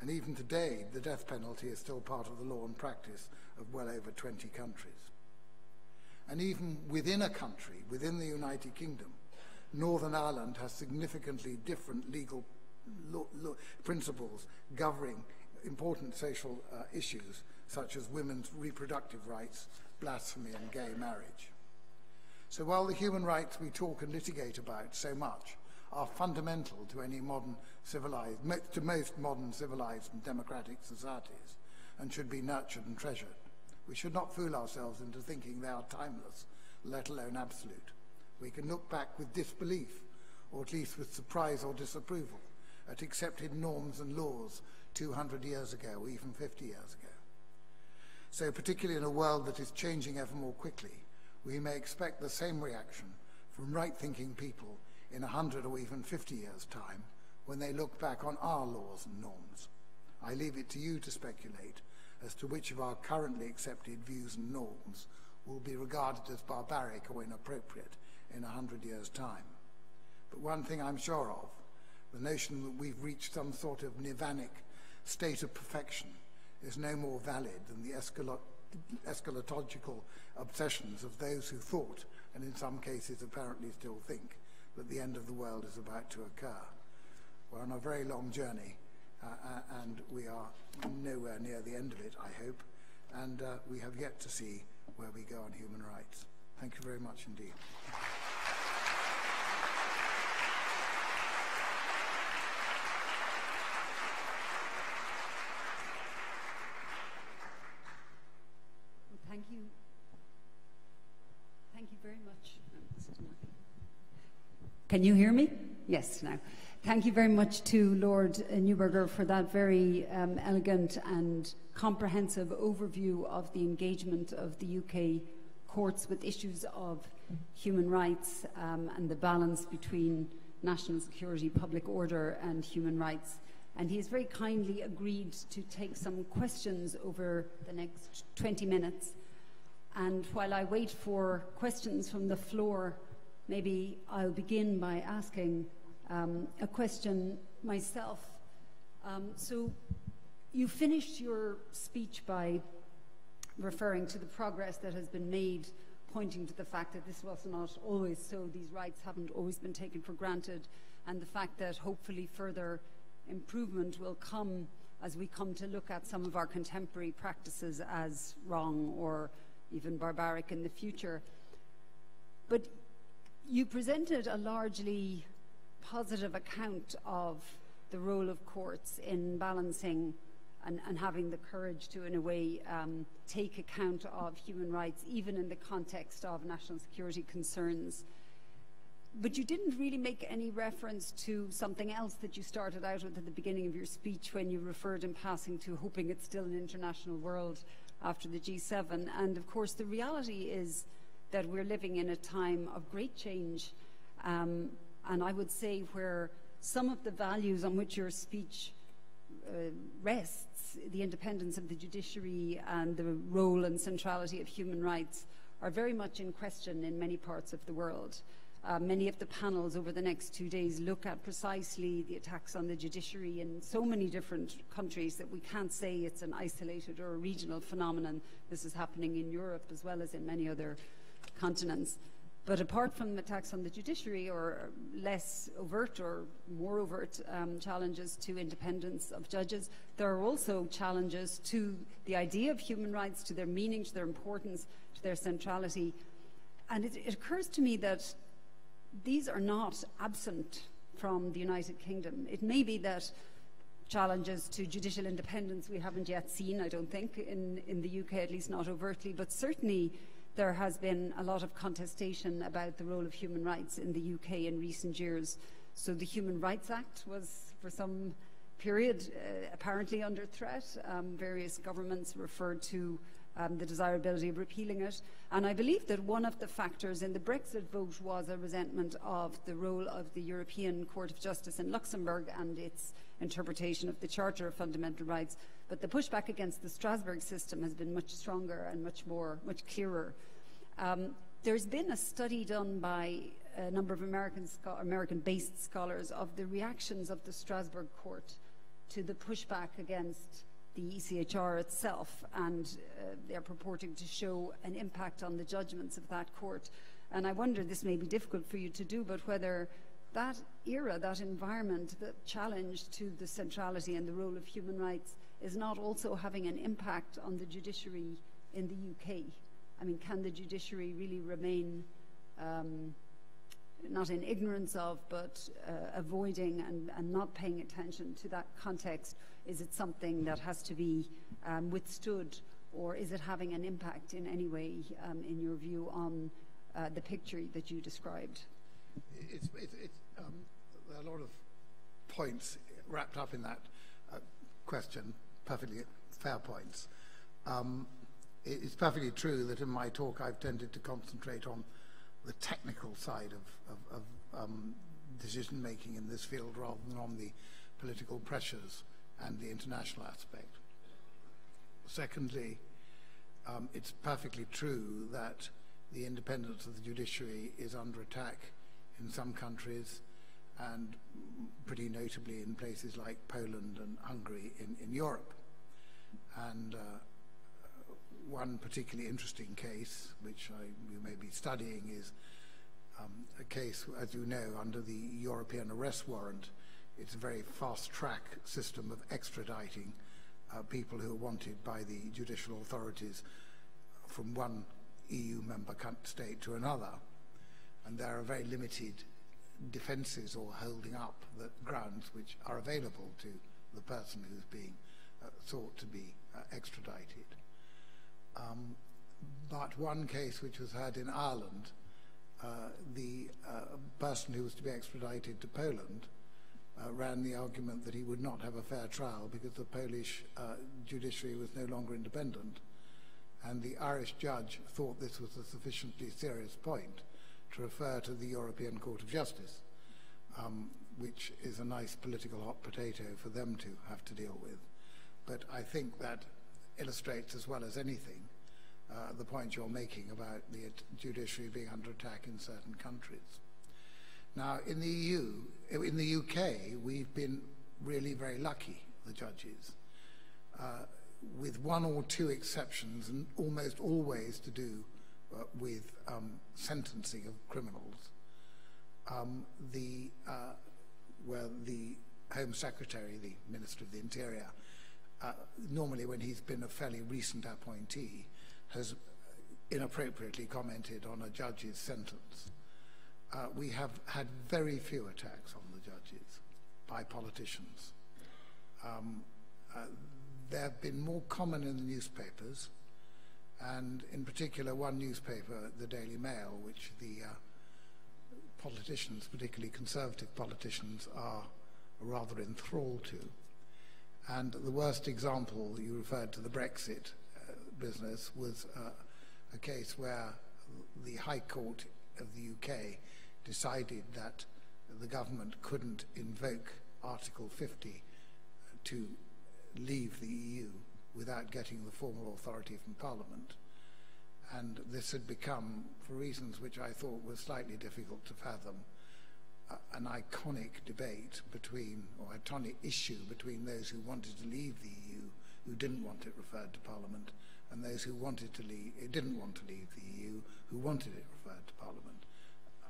And even today, the death penalty is still part of the law and practice of well over 20 countries. And even within a country, within the United Kingdom, Northern Ireland has significantly different legal principles governing important social uh, issues such as women's reproductive rights blasphemy and gay marriage. So while the human rights we talk and litigate about so much are fundamental to any modern civilized, to most modern civilized and democratic societies and should be nurtured and treasured, we should not fool ourselves into thinking they are timeless, let alone absolute. We can look back with disbelief, or at least with surprise or disapproval, at accepted norms and laws 200 years ago, or even 50 years ago. So particularly in a world that is changing ever more quickly, we may expect the same reaction from right-thinking people in 100 or even 50 years' time when they look back on our laws and norms. I leave it to you to speculate as to which of our currently accepted views and norms will be regarded as barbaric or inappropriate in a 100 years' time. But one thing I'm sure of, the notion that we've reached some sort of nirvanic state of perfection is no more valid than the eschatological obsessions of those who thought, and in some cases apparently still think, that the end of the world is about to occur. We're on a very long journey, uh, uh, and we are nowhere near the end of it, I hope, and uh, we have yet to see where we go on human rights. Thank you very much indeed. Thank you. Thank you very much. Can you hear me? Yes, now. Thank you very much to Lord Neuberger for that very um, elegant and comprehensive overview of the engagement of the UK courts with issues of human rights um, and the balance between national security, public order, and human rights. And he has very kindly agreed to take some questions over the next 20 minutes. And while I wait for questions from the floor, maybe I'll begin by asking um, a question myself. Um, so, you finished your speech by referring to the progress that has been made, pointing to the fact that this was not always so, these rights haven't always been taken for granted, and the fact that hopefully further improvement will come as we come to look at some of our contemporary practices as wrong or even barbaric in the future. But you presented a largely positive account of the role of courts in balancing and, and having the courage to, in a way, um, take account of human rights, even in the context of national security concerns. But you didn't really make any reference to something else that you started out with at the beginning of your speech when you referred in passing to hoping it's still an international world after the G7. And of course, the reality is that we're living in a time of great change. Um, and I would say where some of the values on which your speech uh, rests, the independence of the judiciary and the role and centrality of human rights, are very much in question in many parts of the world. Uh, many of the panels over the next two days look at precisely the attacks on the judiciary in so many different countries that we can't say it's an isolated or a regional phenomenon. This is happening in Europe as well as in many other continents. But apart from attacks on the judiciary or less overt or more overt um, challenges to independence of judges, there are also challenges to the idea of human rights, to their meaning, to their importance, to their centrality. And it, it occurs to me that these are not absent from the United Kingdom. It may be that challenges to judicial independence we haven't yet seen, I don't think, in, in the UK, at least not overtly, but certainly there has been a lot of contestation about the role of human rights in the UK in recent years. So the Human Rights Act was, for some period, uh, apparently under threat. Um, various governments referred to um, the desirability of repealing it. And I believe that one of the factors in the Brexit vote was a resentment of the role of the European Court of Justice in Luxembourg and its interpretation of the Charter of Fundamental Rights. But the pushback against the Strasbourg system has been much stronger and much more, much clearer. Um, there's been a study done by a number of American American-based scholars of the reactions of the Strasbourg court to the pushback against the ECHR itself, and uh, they're purporting to show an impact on the judgments of that court. And I wonder, this may be difficult for you to do, but whether that era, that environment, that challenge to the centrality and the role of human rights is not also having an impact on the judiciary in the UK. I mean, can the judiciary really remain um, not in ignorance of, but uh, avoiding and, and, not paying attention to that context? Is it something that has to be um, withstood, or is it having an impact in any way, um, in your view, on uh, the picture that you described? It's, it's, it's um, there are a lot of points wrapped up in that uh, question, perfectly fair points. Um, it's perfectly true that in my talk I've tended to concentrate on the technical side of, of, of um, decision making in this field rather than on the political pressures and the international aspect. Secondly, um, it's perfectly true that the independence of the judiciary is under attack in some countries and pretty notably in places like Poland and Hungary in, in Europe. And uh, one particularly interesting case, which I, you may be studying, is um, a case, as you know, under the European arrest warrant. It's a very fast-track system of extraditing uh, people who are wanted by the judicial authorities from one EU member state to another. And there are very limited defences or holding up the grounds which are available to the person who's being uh, thought to be uh, extradited. Um, but one case which was heard in Ireland, uh, the uh, person who was to be extradited to Poland uh, ran the argument that he would not have a fair trial because the Polish uh, judiciary was no longer independent. And the Irish judge thought this was a sufficiently serious point to refer to the European Court of Justice, um, which is a nice political hot potato for them to have to deal with. But I think that illustrates as well as anything uh, the point you're making about the judiciary being under attack in certain countries. Now, in the EU, in the UK, we've been really very lucky, the judges, uh, with one or two exceptions, and almost always to do uh, with um, sentencing of criminals. Um, the uh, the Home Secretary, the Minister of the Interior, uh, normally when he's been a fairly recent appointee, has inappropriately commented on a judge's sentence. Uh, we have had very few attacks on the judges by politicians. Um, uh, they have been more common in the newspapers, and in particular one newspaper, the Daily Mail, which the uh, politicians, particularly conservative politicians, are rather enthralled to. And the worst example, you referred to the Brexit uh, business, was uh, a case where the High Court of the UK decided that the government couldn't invoke Article 50 to leave the EU without getting the formal authority from Parliament. And this had become, for reasons which I thought were slightly difficult to fathom, uh, an iconic debate between, or iconic issue between those who wanted to leave the EU, who didn't want it referred to Parliament, and those who wanted to leave, didn't want to leave the EU, who wanted it referred to Parliament.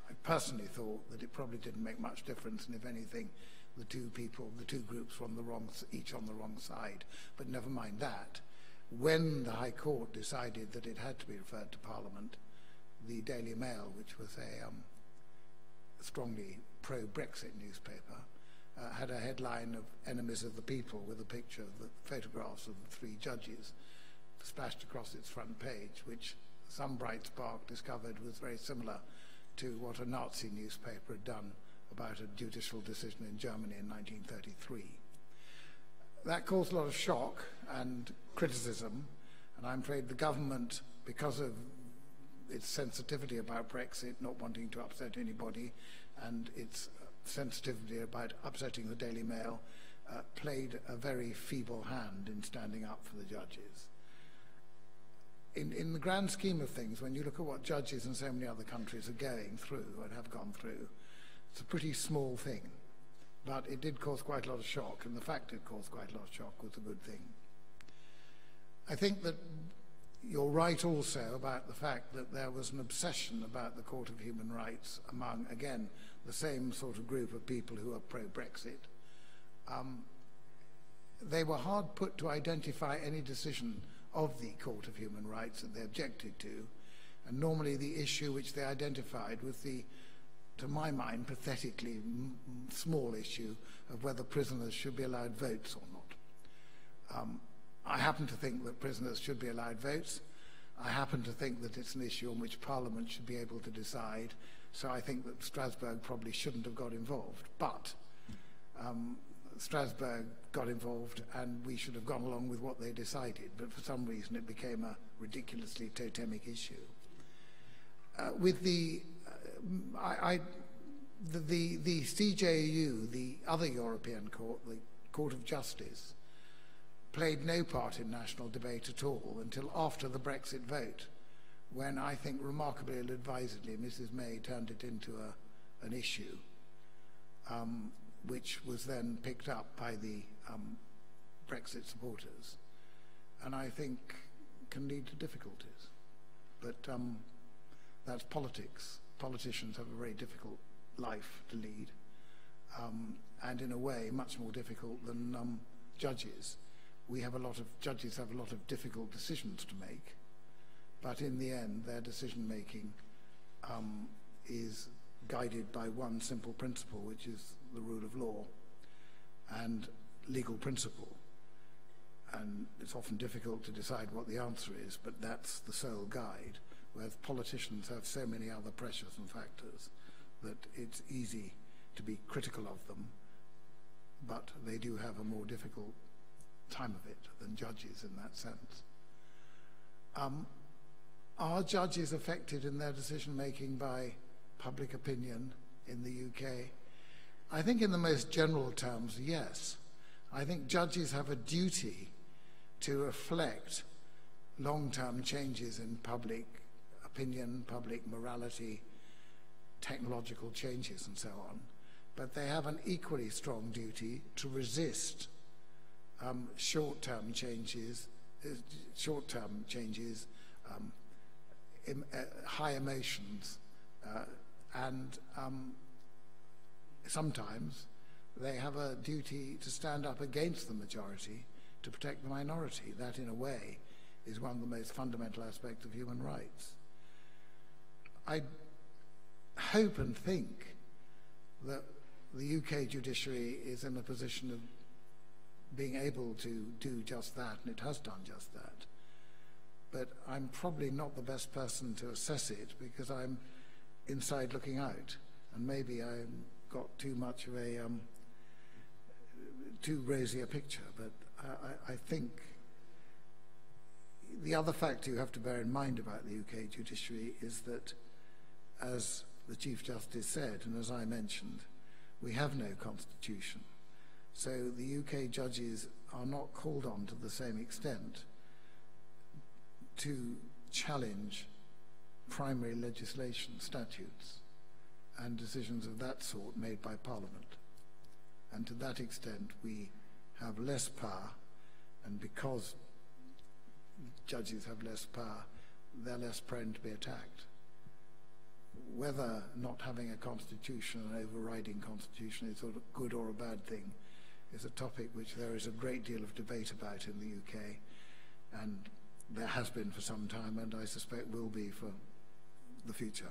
I personally thought that it probably didn't make much difference, and if anything, the two people, the two groups were on the wrong, each on the wrong side. But never mind that. When the High Court decided that it had to be referred to Parliament, the Daily Mail, which was a um, strongly pro-Brexit newspaper, uh, had a headline of enemies of the people with a picture of the photographs of the three judges splashed across its front page, which some bright spark discovered was very similar to what a Nazi newspaper had done about a judicial decision in Germany in 1933. That caused a lot of shock and criticism, and I'm afraid the government, because of its sensitivity about Brexit, not wanting to upset anybody, and its sensitivity about upsetting the Daily Mail, uh, played a very feeble hand in standing up for the judges. In, in the grand scheme of things, when you look at what judges in so many other countries are going through and have gone through, it's a pretty small thing. But it did cause quite a lot of shock, and the fact it caused quite a lot of shock was a good thing. I think that you're right also about the fact that there was an obsession about the Court of Human Rights among, again, the same sort of group of people who are pro-Brexit. Um, they were hard put to identify any decision of the Court of Human Rights that they objected to, and normally the issue which they identified was the, to my mind, pathetically small issue of whether prisoners should be allowed votes or not. Um, I happen to think that prisoners should be allowed votes. I happen to think that it's an issue on which Parliament should be able to decide, so I think that Strasbourg probably shouldn't have got involved. But um, Strasbourg got involved and we should have gone along with what they decided, but for some reason it became a ridiculously totemic issue. Uh, with the, I, I, the, the, CJEU, the other European court, the Court of Justice, played no part in national debate at all until after the Brexit vote, when I think remarkably and advisedly Mrs May turned it into a, an issue, um, which was then picked up by the um, Brexit supporters, and I think can lead to difficulties. But um, that's politics. Politicians have a very difficult life to lead, um, and in a way, much more difficult than um, judges. We have a lot of judges have a lot of difficult decisions to make, but in the end, their decision making um, is guided by one simple principle, which is the rule of law and legal principle. And it's often difficult to decide what the answer is, but that's the sole guide, whereas politicians have so many other pressures and factors that it's easy to be critical of them, but they do have a more difficult time of it than judges in that sense. Um, are judges affected in their decision making by public opinion in the UK? I think, in the most general terms, yes. I think judges have a duty to reflect long term changes in public opinion, public morality, technological changes, and so on. But they have an equally strong duty to resist um, short term changes, uh, short term changes, um, em, uh, high emotions, uh, and um, sometimes they have a duty to stand up against the majority to protect the minority. That, in a way, is one of the most fundamental aspects of human rights. I hope and think that the UK judiciary is in a position of being able to do just that, and it has done just that. But I'm probably not the best person to assess it because I'm inside looking out, and maybe I've got too much of a um, too rosy a picture. But I, I think the other factor you have to bear in mind about the UK judiciary is that, as the Chief Justice said, and as I mentioned, we have no constitution. So the UK judges are not called on to the same extent to challenge primary legislation, statutes, and decisions of that sort made by Parliament. And to that extent, we have less power, and because judges have less power, they're less prone to be attacked. Whether not having a constitution, an overriding constitution, is a good or a bad thing, is a topic which there is a great deal of debate about in the UK, and there has been for some time, and I suspect will be for the future.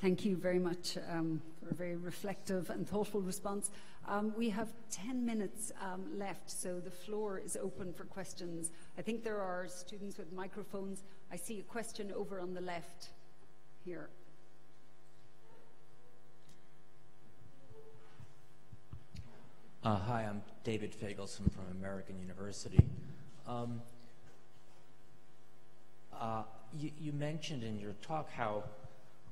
Thank you very much um, for a very reflective and thoughtful response. Um, we have 10 minutes um, left, so the floor is open for questions. I think there are students with microphones. I see a question over on the left here. Uh, hi, I'm David Fagelson from American University. Um, uh, you, you, mentioned in your talk how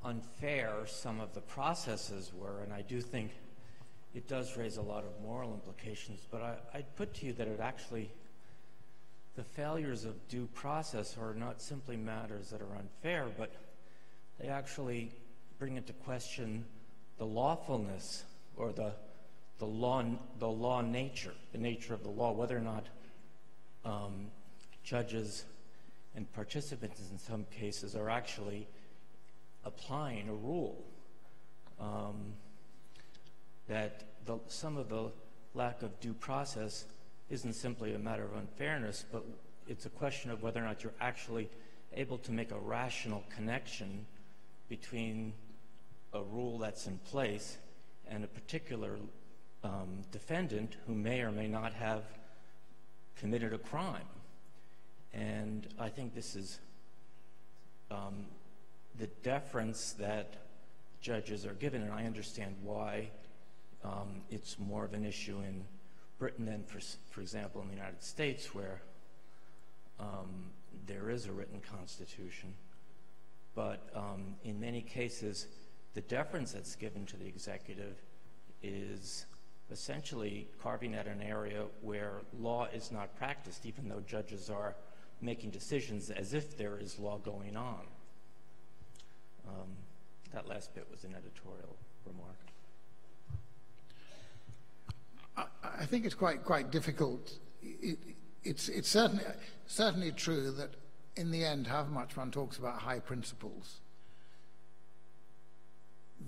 unfair some of the processes were, and I do think it does raise a lot of moral implications, but I, I'd put to you that it actually, the failures of due process are not simply matters that are unfair, but they actually bring into question the lawfulness or the, the, law, the law nature, the nature of the law, whether or not um, judges and participants in some cases are actually applying a rule um, that the, some of the lack of due process isn't simply a matter of unfairness, but it's a question of whether or not you're actually able to make a rational connection between a rule that's in place and a particular um, defendant who may or may not have committed a crime. And I think this is um, the deference that judges are given, and I understand why um, it's more of an issue in Britain than, for, for example, in the United States, where um, there is a written constitution. But um, in many cases, the deference that's given to the executive is essentially carving out an area where law is not practiced, even though judges are making decisions as if there is law going on. Um, that last bit was an editorial remark. I, I think it's quite quite difficult. It, it's it's certainly certainly true that in the end, however much one talks about high principles,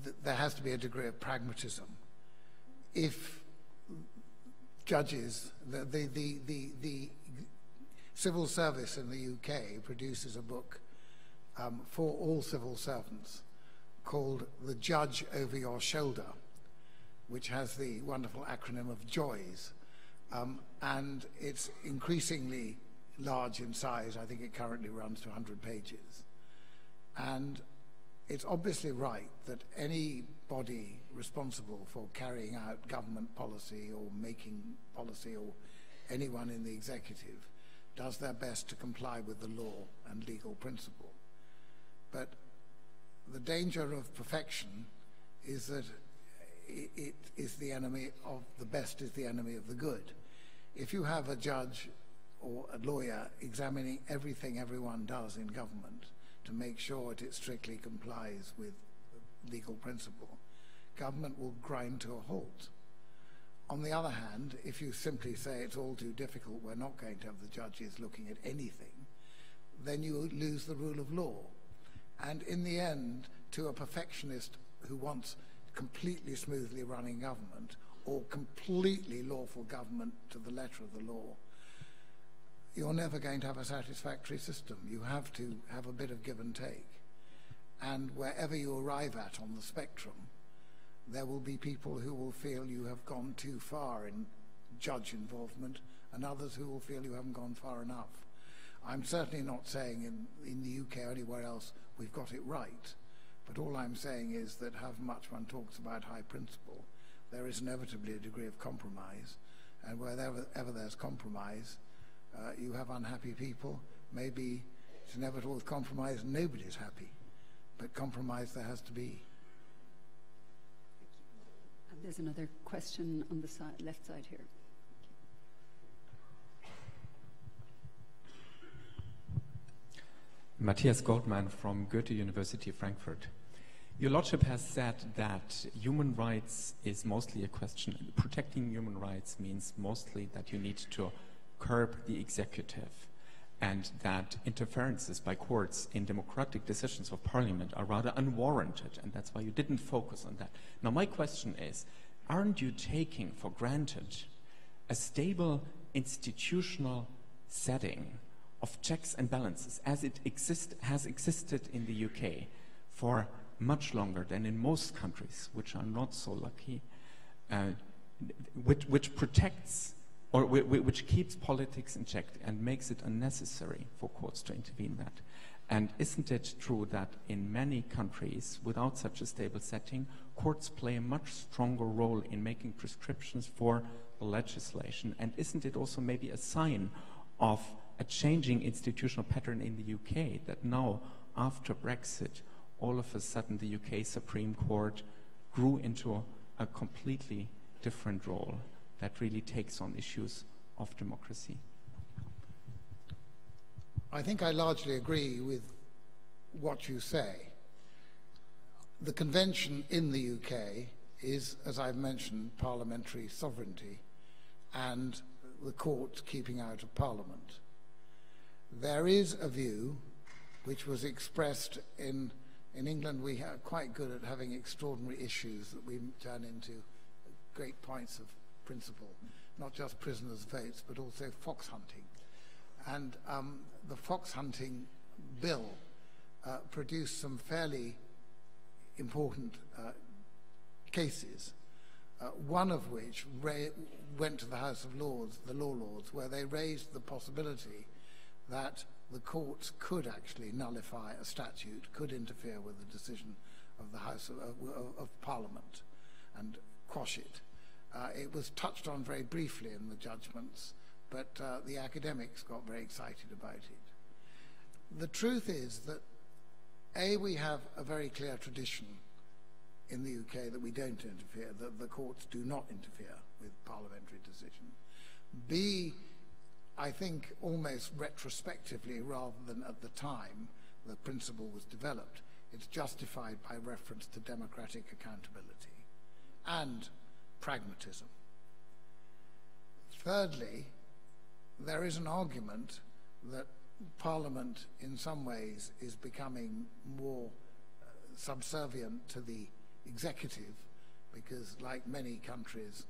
th there has to be a degree of pragmatism. If judges, the, the, the, the, the civil service in the UK produces a book um, for all civil servants called The Judge Over Your Shoulder, which has the wonderful acronym of JOYS. Um, and it's increasingly large in size. I think it currently runs to 100 pages. And it's obviously right that any body responsible for carrying out government policy or making policy or anyone in the executive does their best to comply with the law and legal principle. But the danger of perfection is that it is the enemy of the best is the enemy of the good. If you have a judge or a lawyer examining everything everyone does in government to make sure that it strictly complies with legal principle, government will grind to a halt. On the other hand, if you simply say it's all too difficult, we're not going to have the judges looking at anything, then you lose the rule of law. And in the end, to a perfectionist who wants completely smoothly running government or completely lawful government to the letter of the law, you're never going to have a satisfactory system. You have to have a bit of give and take. And wherever you arrive at on the spectrum, there will be people who will feel you have gone too far in judge involvement and others who will feel you haven't gone far enough. I'm certainly not saying in, in the UK or anywhere else we've got it right. But all I'm saying is that however much one talks about high principle, there is inevitably a degree of compromise. And wherever ever there's compromise, uh, you have unhappy people. Maybe it's inevitable with compromise, nobody's happy. But compromise there has to be. And there's another question on the side, left side here. Matthias Goldmann from Goethe University Frankfurt. Your Lordship has said that human rights is mostly a question, protecting human rights means mostly that you need to curb the executive and that interferences by courts in democratic decisions of parliament are rather unwarranted, and that's why you didn't focus on that. Now, my question is aren't you taking for granted a stable institutional setting of checks and balances as it exist, has existed in the UK for much longer than in most countries, which are not so lucky, uh, which, which, protects or which keeps politics in check and makes it unnecessary for courts to intervene that. And isn't it true that in many countries, without such a stable setting, courts play a much stronger role in making prescriptions for the legislation? And isn't it also maybe a sign of a changing institutional pattern in the UK that now, after Brexit, all of a sudden the UK Supreme Court grew into a completely different role that really takes on issues of democracy. I think I largely agree with what you say. The convention in the UK is, as I've mentioned, parliamentary sovereignty and the court keeping out of parliament. There is a view which was expressed in, in England, we are quite good at having extraordinary issues that we turn into great points of principle, not just prisoners' votes, but also fox hunting. And um, the fox hunting bill uh, produced some fairly important uh, cases, uh, one of which went to the House of Lords, the Law Lords, where they raised the possibility that the courts could actually nullify a statute, could interfere with the decision of the House of, of, of Parliament and quash it. Uh, it was touched on very briefly in the judgments, but uh, the academics got very excited about it. The truth is that, A, we have a very clear tradition in the UK that we don't interfere, that the courts do not interfere with parliamentary decision. B, I think almost retrospectively rather than at the time the principle was developed, it's justified by reference to democratic accountability and pragmatism. Thirdly, there is an argument that Parliament in some ways is becoming more uh, subservient to the executive, because like many countries,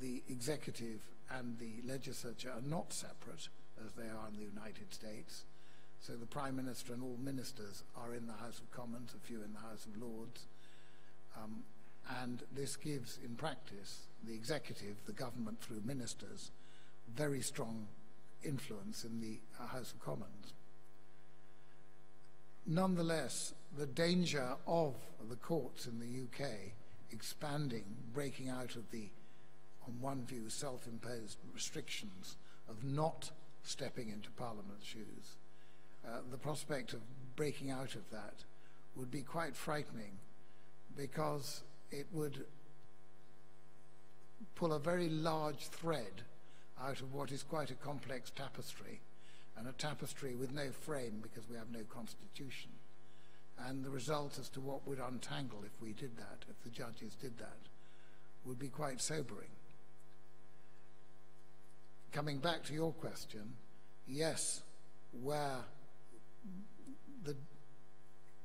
the executive and the legislature are not separate as they are in the United States. So the Prime Minister and all ministers are in the House of Commons, a few in the House of Lords. Um, and this gives, in practice, the executive, the government through ministers, very strong influence in the uh, House of Commons. Nonetheless, the danger of the courts in the UK expanding, breaking out of the, on one view, self-imposed restrictions of not stepping into Parliament's shoes, uh, the prospect of breaking out of that would be quite frightening because it would pull a very large thread out of what is quite a complex tapestry, and a tapestry with no frame because we have no constitution. And the result as to what would untangle if we did that, if the judges did that, would be quite sobering. Coming back to your question, yes, where the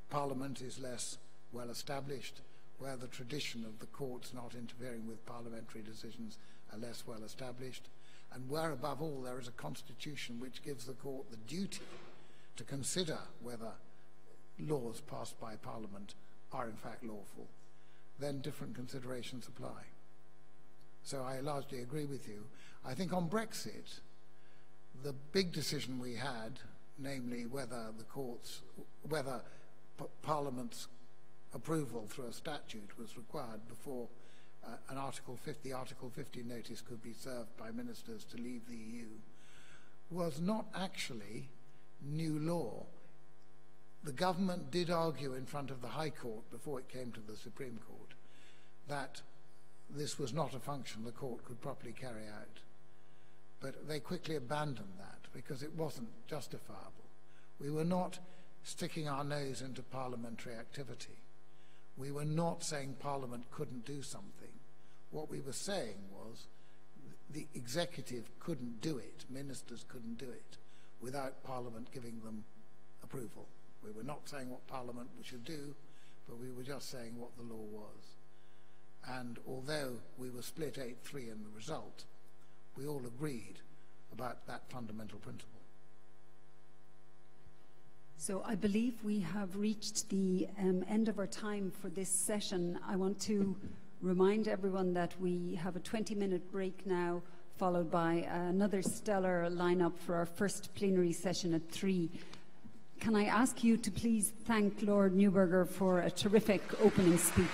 Parliament is less well established, where the tradition of the courts not interfering with parliamentary decisions are less well established, and where above all there is a constitution which gives the court the duty to consider whether laws passed by parliament are in fact lawful, then different considerations apply. So I largely agree with you. I think on Brexit, the big decision we had, namely whether the courts, whether Parliament's approval through a statute was required before uh, an Article 50, Article 50 notice could be served by ministers to leave the EU, was not actually new law. The government did argue in front of the High Court before it came to the Supreme Court that this was not a function the court could properly carry out. But they quickly abandoned that because it wasn't justifiable. We were not sticking our nose into parliamentary activity. We were not saying Parliament couldn't do something. What we were saying was the executive couldn't do it, ministers couldn't do it, without Parliament giving them approval. We were not saying what Parliament should do, but we were just saying what the law was. And although we were split 8-3 in the result, we all agreed about that fundamental principle. So I believe we have reached the um, end of our time for this session. I want to remind everyone that we have a 20-minute break now, followed by another stellar lineup for our first plenary session at 3. Can I ask you to please thank Lord Neuberger for a terrific opening speech?